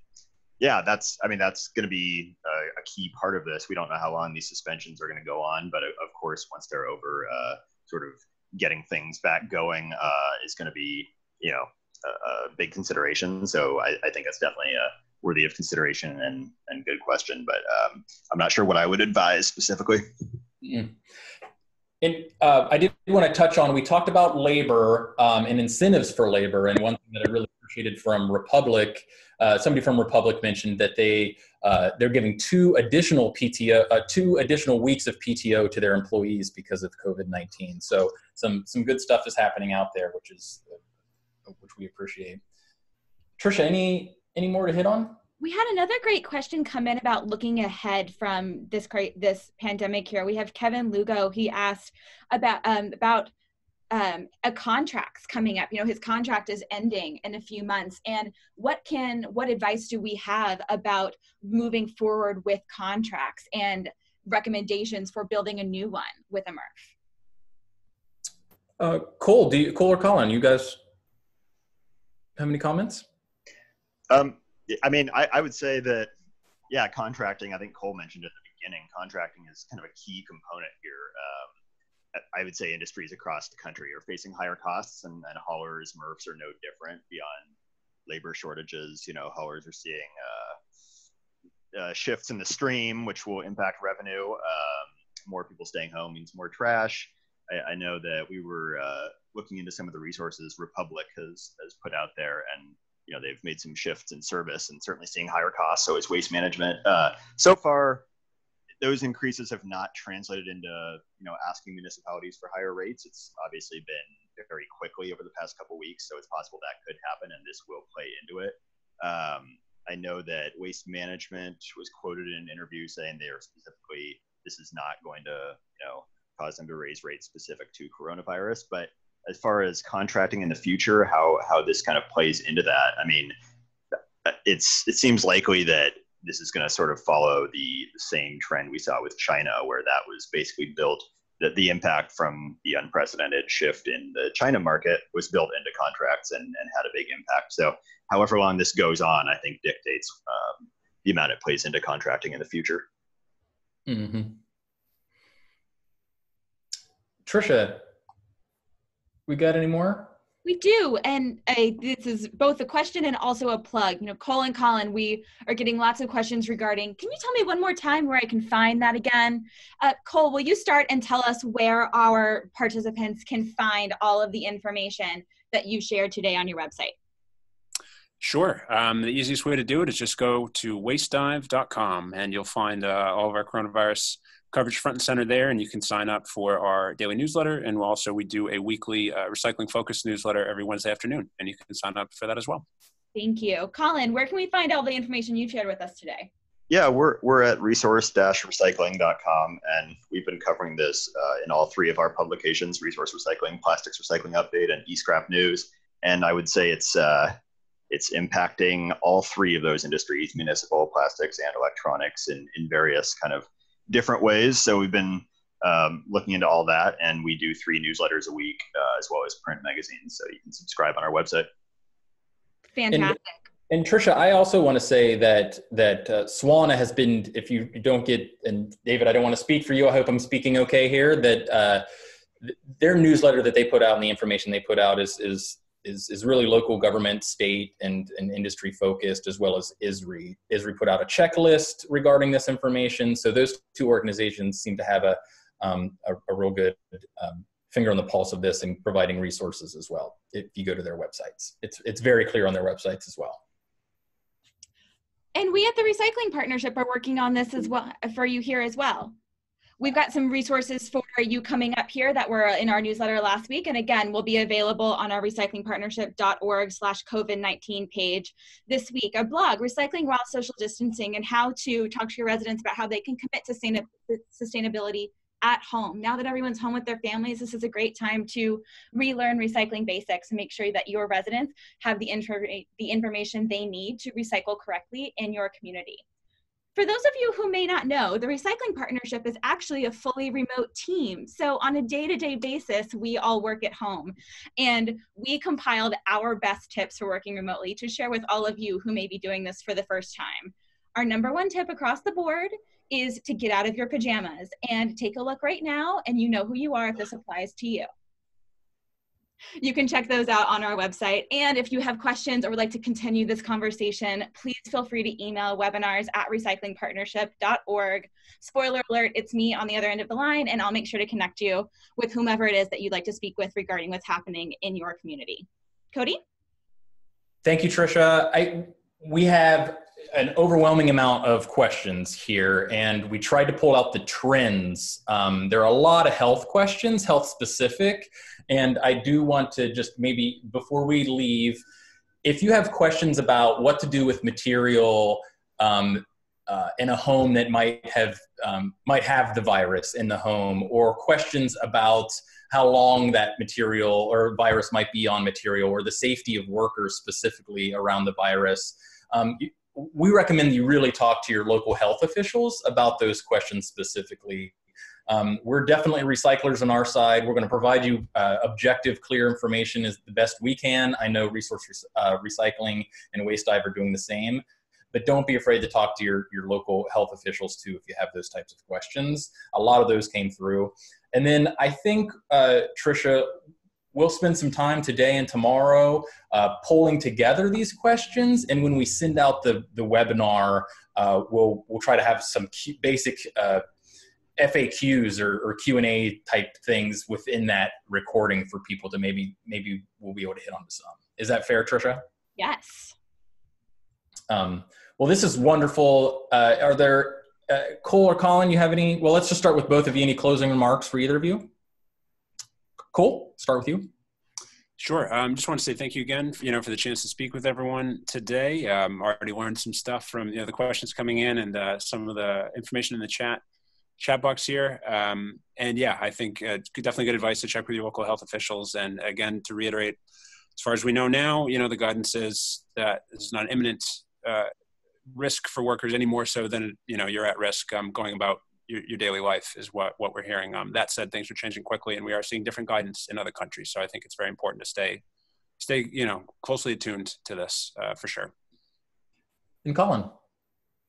yeah, that's I mean that's going to be a, a, key part of this. We don't know how long these suspensions are going to go on, but of course, once they're over, uh, sort of getting things back going uh, is going to be you know a, a, big consideration. So I, I think that's definitely a worthy of consideration and and good question. But um, I'm not sure what I would advise specifically. Mm. And uh, I did want to touch on. We talked about labor um, and incentives for labor, and one thing that I really from Republic uh, somebody from Republic mentioned that they uh, they're giving two additional PTO, uh, two additional weeks of PTO to their employees because of COVID nineteen. So some some good stuff is happening out there, which is uh, which we appreciate. Trisha, any any more to hit on? We had another great question come in about looking ahead from this this pandemic here. We have Kevin Lugo. He asked about um, about um, a contract's coming up you know his contract is ending in a few months. And what can what advice do we have about moving forward with contracts and recommendations for building a new one with a MRF uh, cole do you cole or colin you guys have any comments? Um, i mean I, I would say that yeah contracting i think cole mentioned at the beginning contracting is kind of a key component here um, I would say industries across the country are facing higher costs, and, and haulers, MRFs are no different beyond labor shortages. You know, haulers are seeing uh, uh, shifts in the stream, which will impact revenue. Um, more people staying home means more trash. I, I know that we were uh, looking into some of the resources Republic has, has put out there, and you know they've made some shifts in service and certainly seeing higher costs. So is waste management. Uh, so far, those increases have not translated into you know asking municipalities for higher rates. It's obviously been very quickly over the past couple weeks, so it's possible that could happen, and this will play into it. Um, I know that Waste Management was quoted in an interview saying they are specifically this is not going to you know cause them to raise rates specific to coronavirus, but as far as contracting in the future, how how this kind of plays into that, I mean, it's it seems likely that this is going to sort of follow the, same trend we saw with China, where that was basically built that the impact from the unprecedented shift in the China market was built into contracts and, and had a big impact. So, however long this goes on, I think dictates um, the amount it plays into contracting in the future. Mm-hmm. Trisha, we got any more? We do, and this is both a question and also a plug. You know, Cole and Colin, we are getting lots of questions regarding. Can you tell me one more time where I can find that again? Uh, Cole, will you start and tell us where our participants can find all of the information that you shared today on your website? Sure. Um, the easiest way to do it is just go to wastedive.com and you'll find uh, all of our coronavirus coverage front and center there, and you can sign up for our daily newsletter. And also, we do a weekly uh, recycling focused newsletter every Wednesday afternoon, and you can sign up for that as well. Thank you. Colin, where can we find all the information you shared with us today? Yeah, we're, we're at resource-recycling.com, and we've been covering this uh, in all three of our publications, Resource Recycling, Plastics Recycling Update, and eScrap News. And I would say it's, uh, it's impacting all three of those industries, municipal, plastics, and electronics in, in various kind of different ways. So we've been um, looking into all that, and we do three newsletters a week uh, as well as print magazines. So you can subscribe on our website. Fantastic. And Trisha, I also want to say that that uh, SWANA has been. If you don't get, and David, I don't want to speak for you. I hope I'm speaking okay here. That uh, their newsletter that they put out and the information they put out is is is, is really local government, state, and, and industry focused, as well as ISRI. ISRI put out a checklist regarding this information. So those two organizations seem to have a, um, a, a, real good um, finger on the pulse of this and providing resources as well. If you go to their websites, it's, it's very clear on their websites as well. And we at the Recycling Partnership are working on this as well for you here as well. We've got some resources for you coming up here that were in our newsletter last week. And again, will be available on our recyclingpartnership.org slash COVID-19 page this week. A blog, Recycling While Social Distancing, and how to talk to your residents about how they can commit to sustainability at home. Now that everyone's home with their families, this is a great time to relearn recycling basics and make sure that your residents have the, the information they need to recycle correctly in your community. For those of you who may not know, the Recycling Partnership is actually a fully remote team. So, on a day to day basis, we all work at home. And we compiled our best tips for working remotely to share with all of you who may be doing this for the first time. Our number one tip across the board is to get out of your pajamas and take a look right now, and you know who you are if this applies to you. You can check those out on our website. And if you have questions or would like to continue this conversation, please feel free to email webinars at recyclingpartnership.org. Spoiler alert, it's me on the other end of the line, and I'll make sure to connect you with whomever it is that you'd like to speak with regarding what's happening in your community. Cody? Thank you, Trisha. I, we have an overwhelming amount of questions here, and we tried to pull out the trends. Um, there are a lot of health questions, health specific, and I do want to just maybe before we leave, if you have questions about what to do with material um, uh, in a home that might have um, might have the virus in the home, or questions about how long that material or virus might be on material, or the safety of workers specifically around the virus. Um, we recommend you really talk to your local health officials about those questions specifically. Um, we're definitely recyclers on our side. We're going to provide you uh, objective, clear information as the best we can. I know Resource uh, Recycling and Waste Dive are doing the same, but don't be afraid to talk to your, your local health officials too if you have those types of questions. A lot of those came through. And then I think, uh, Trisha, we'll spend some time today and tomorrow uh, pulling together these questions. And when we send out the, the webinar, uh, we'll, we'll try to have some basic uh, FAQs or, or Q&A type things within that recording for people to maybe, maybe we'll be able to hit on some. Is that fair, Trisha? Yes. Um, well, this is wonderful. Uh, are there, uh, Cole or Colin, you have any, well, let's just start with both of you. Any closing remarks for either of you? Cole, start with you. Sure. Um, just want to say thank you again, for, you know, for the chance to speak with everyone today. Um, already learned some stuff from you know the questions coming in and uh, some of the information in the chat chat box here. Um, and yeah, I think uh, definitely good advice to check with your local health officials. And again, to reiterate, as far as we know now, you know the guidance is that this is not an imminent uh, risk for workers any more so than you know you're at risk um, going about your, your daily life is what, what we're hearing. Um, that said, things are changing quickly and we are seeing different guidance in other countries. So I think it's very important to stay, stay, you know, closely attuned to this uh, for sure. And Colin.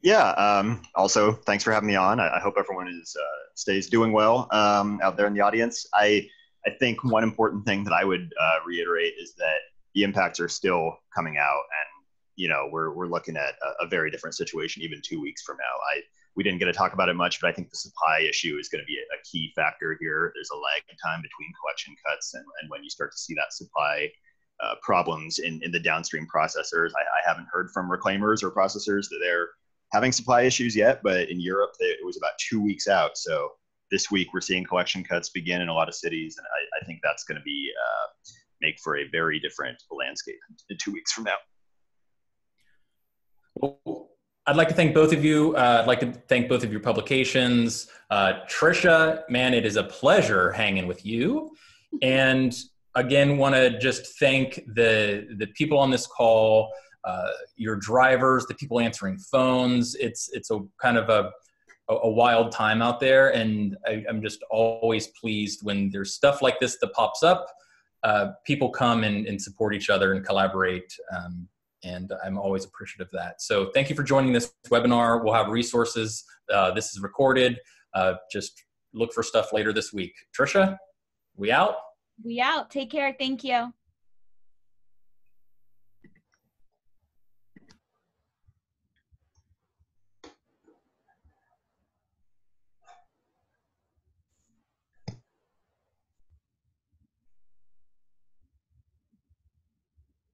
Yeah. Um, also, thanks for having me on. I, I hope everyone is uh, stays doing well um, out there in the audience. I I think one important thing that I would uh, reiterate is that the impacts are still coming out, and you know we're we're looking at a, a very different situation even two weeks from now. I we didn't get to talk about it much, but I think the supply issue is going to be a, a key factor here. There's a lag in time between collection cuts and, and when you start to see that supply uh, problems in, in the downstream processors. I, I, haven't heard from reclaimers or processors that they're having supply issues yet, but in Europe, they, it was about two weeks out. So this week, we're seeing collection cuts begin in a lot of cities, and I, I think that's going to be uh, make for a very different landscape in two weeks from now. I'd like to thank both of you. Uh, I'd like to thank both of your publications. Uh, Trisha, man, it is a pleasure hanging with you. And again, want to just thank the the people on this call, uh, your drivers, the people answering phones. It's it's a kind of a a wild time out there, and I, am just always pleased when there's stuff like this that pops up. Uh, people come and, and, support each other and collaborate. Um, and I'm always appreciative of that. So thank you for joining this webinar. We'll have resources. Uh, this is recorded. Uh, just look for stuff later this week. Trisha, we out? We out. Take care. Thank you.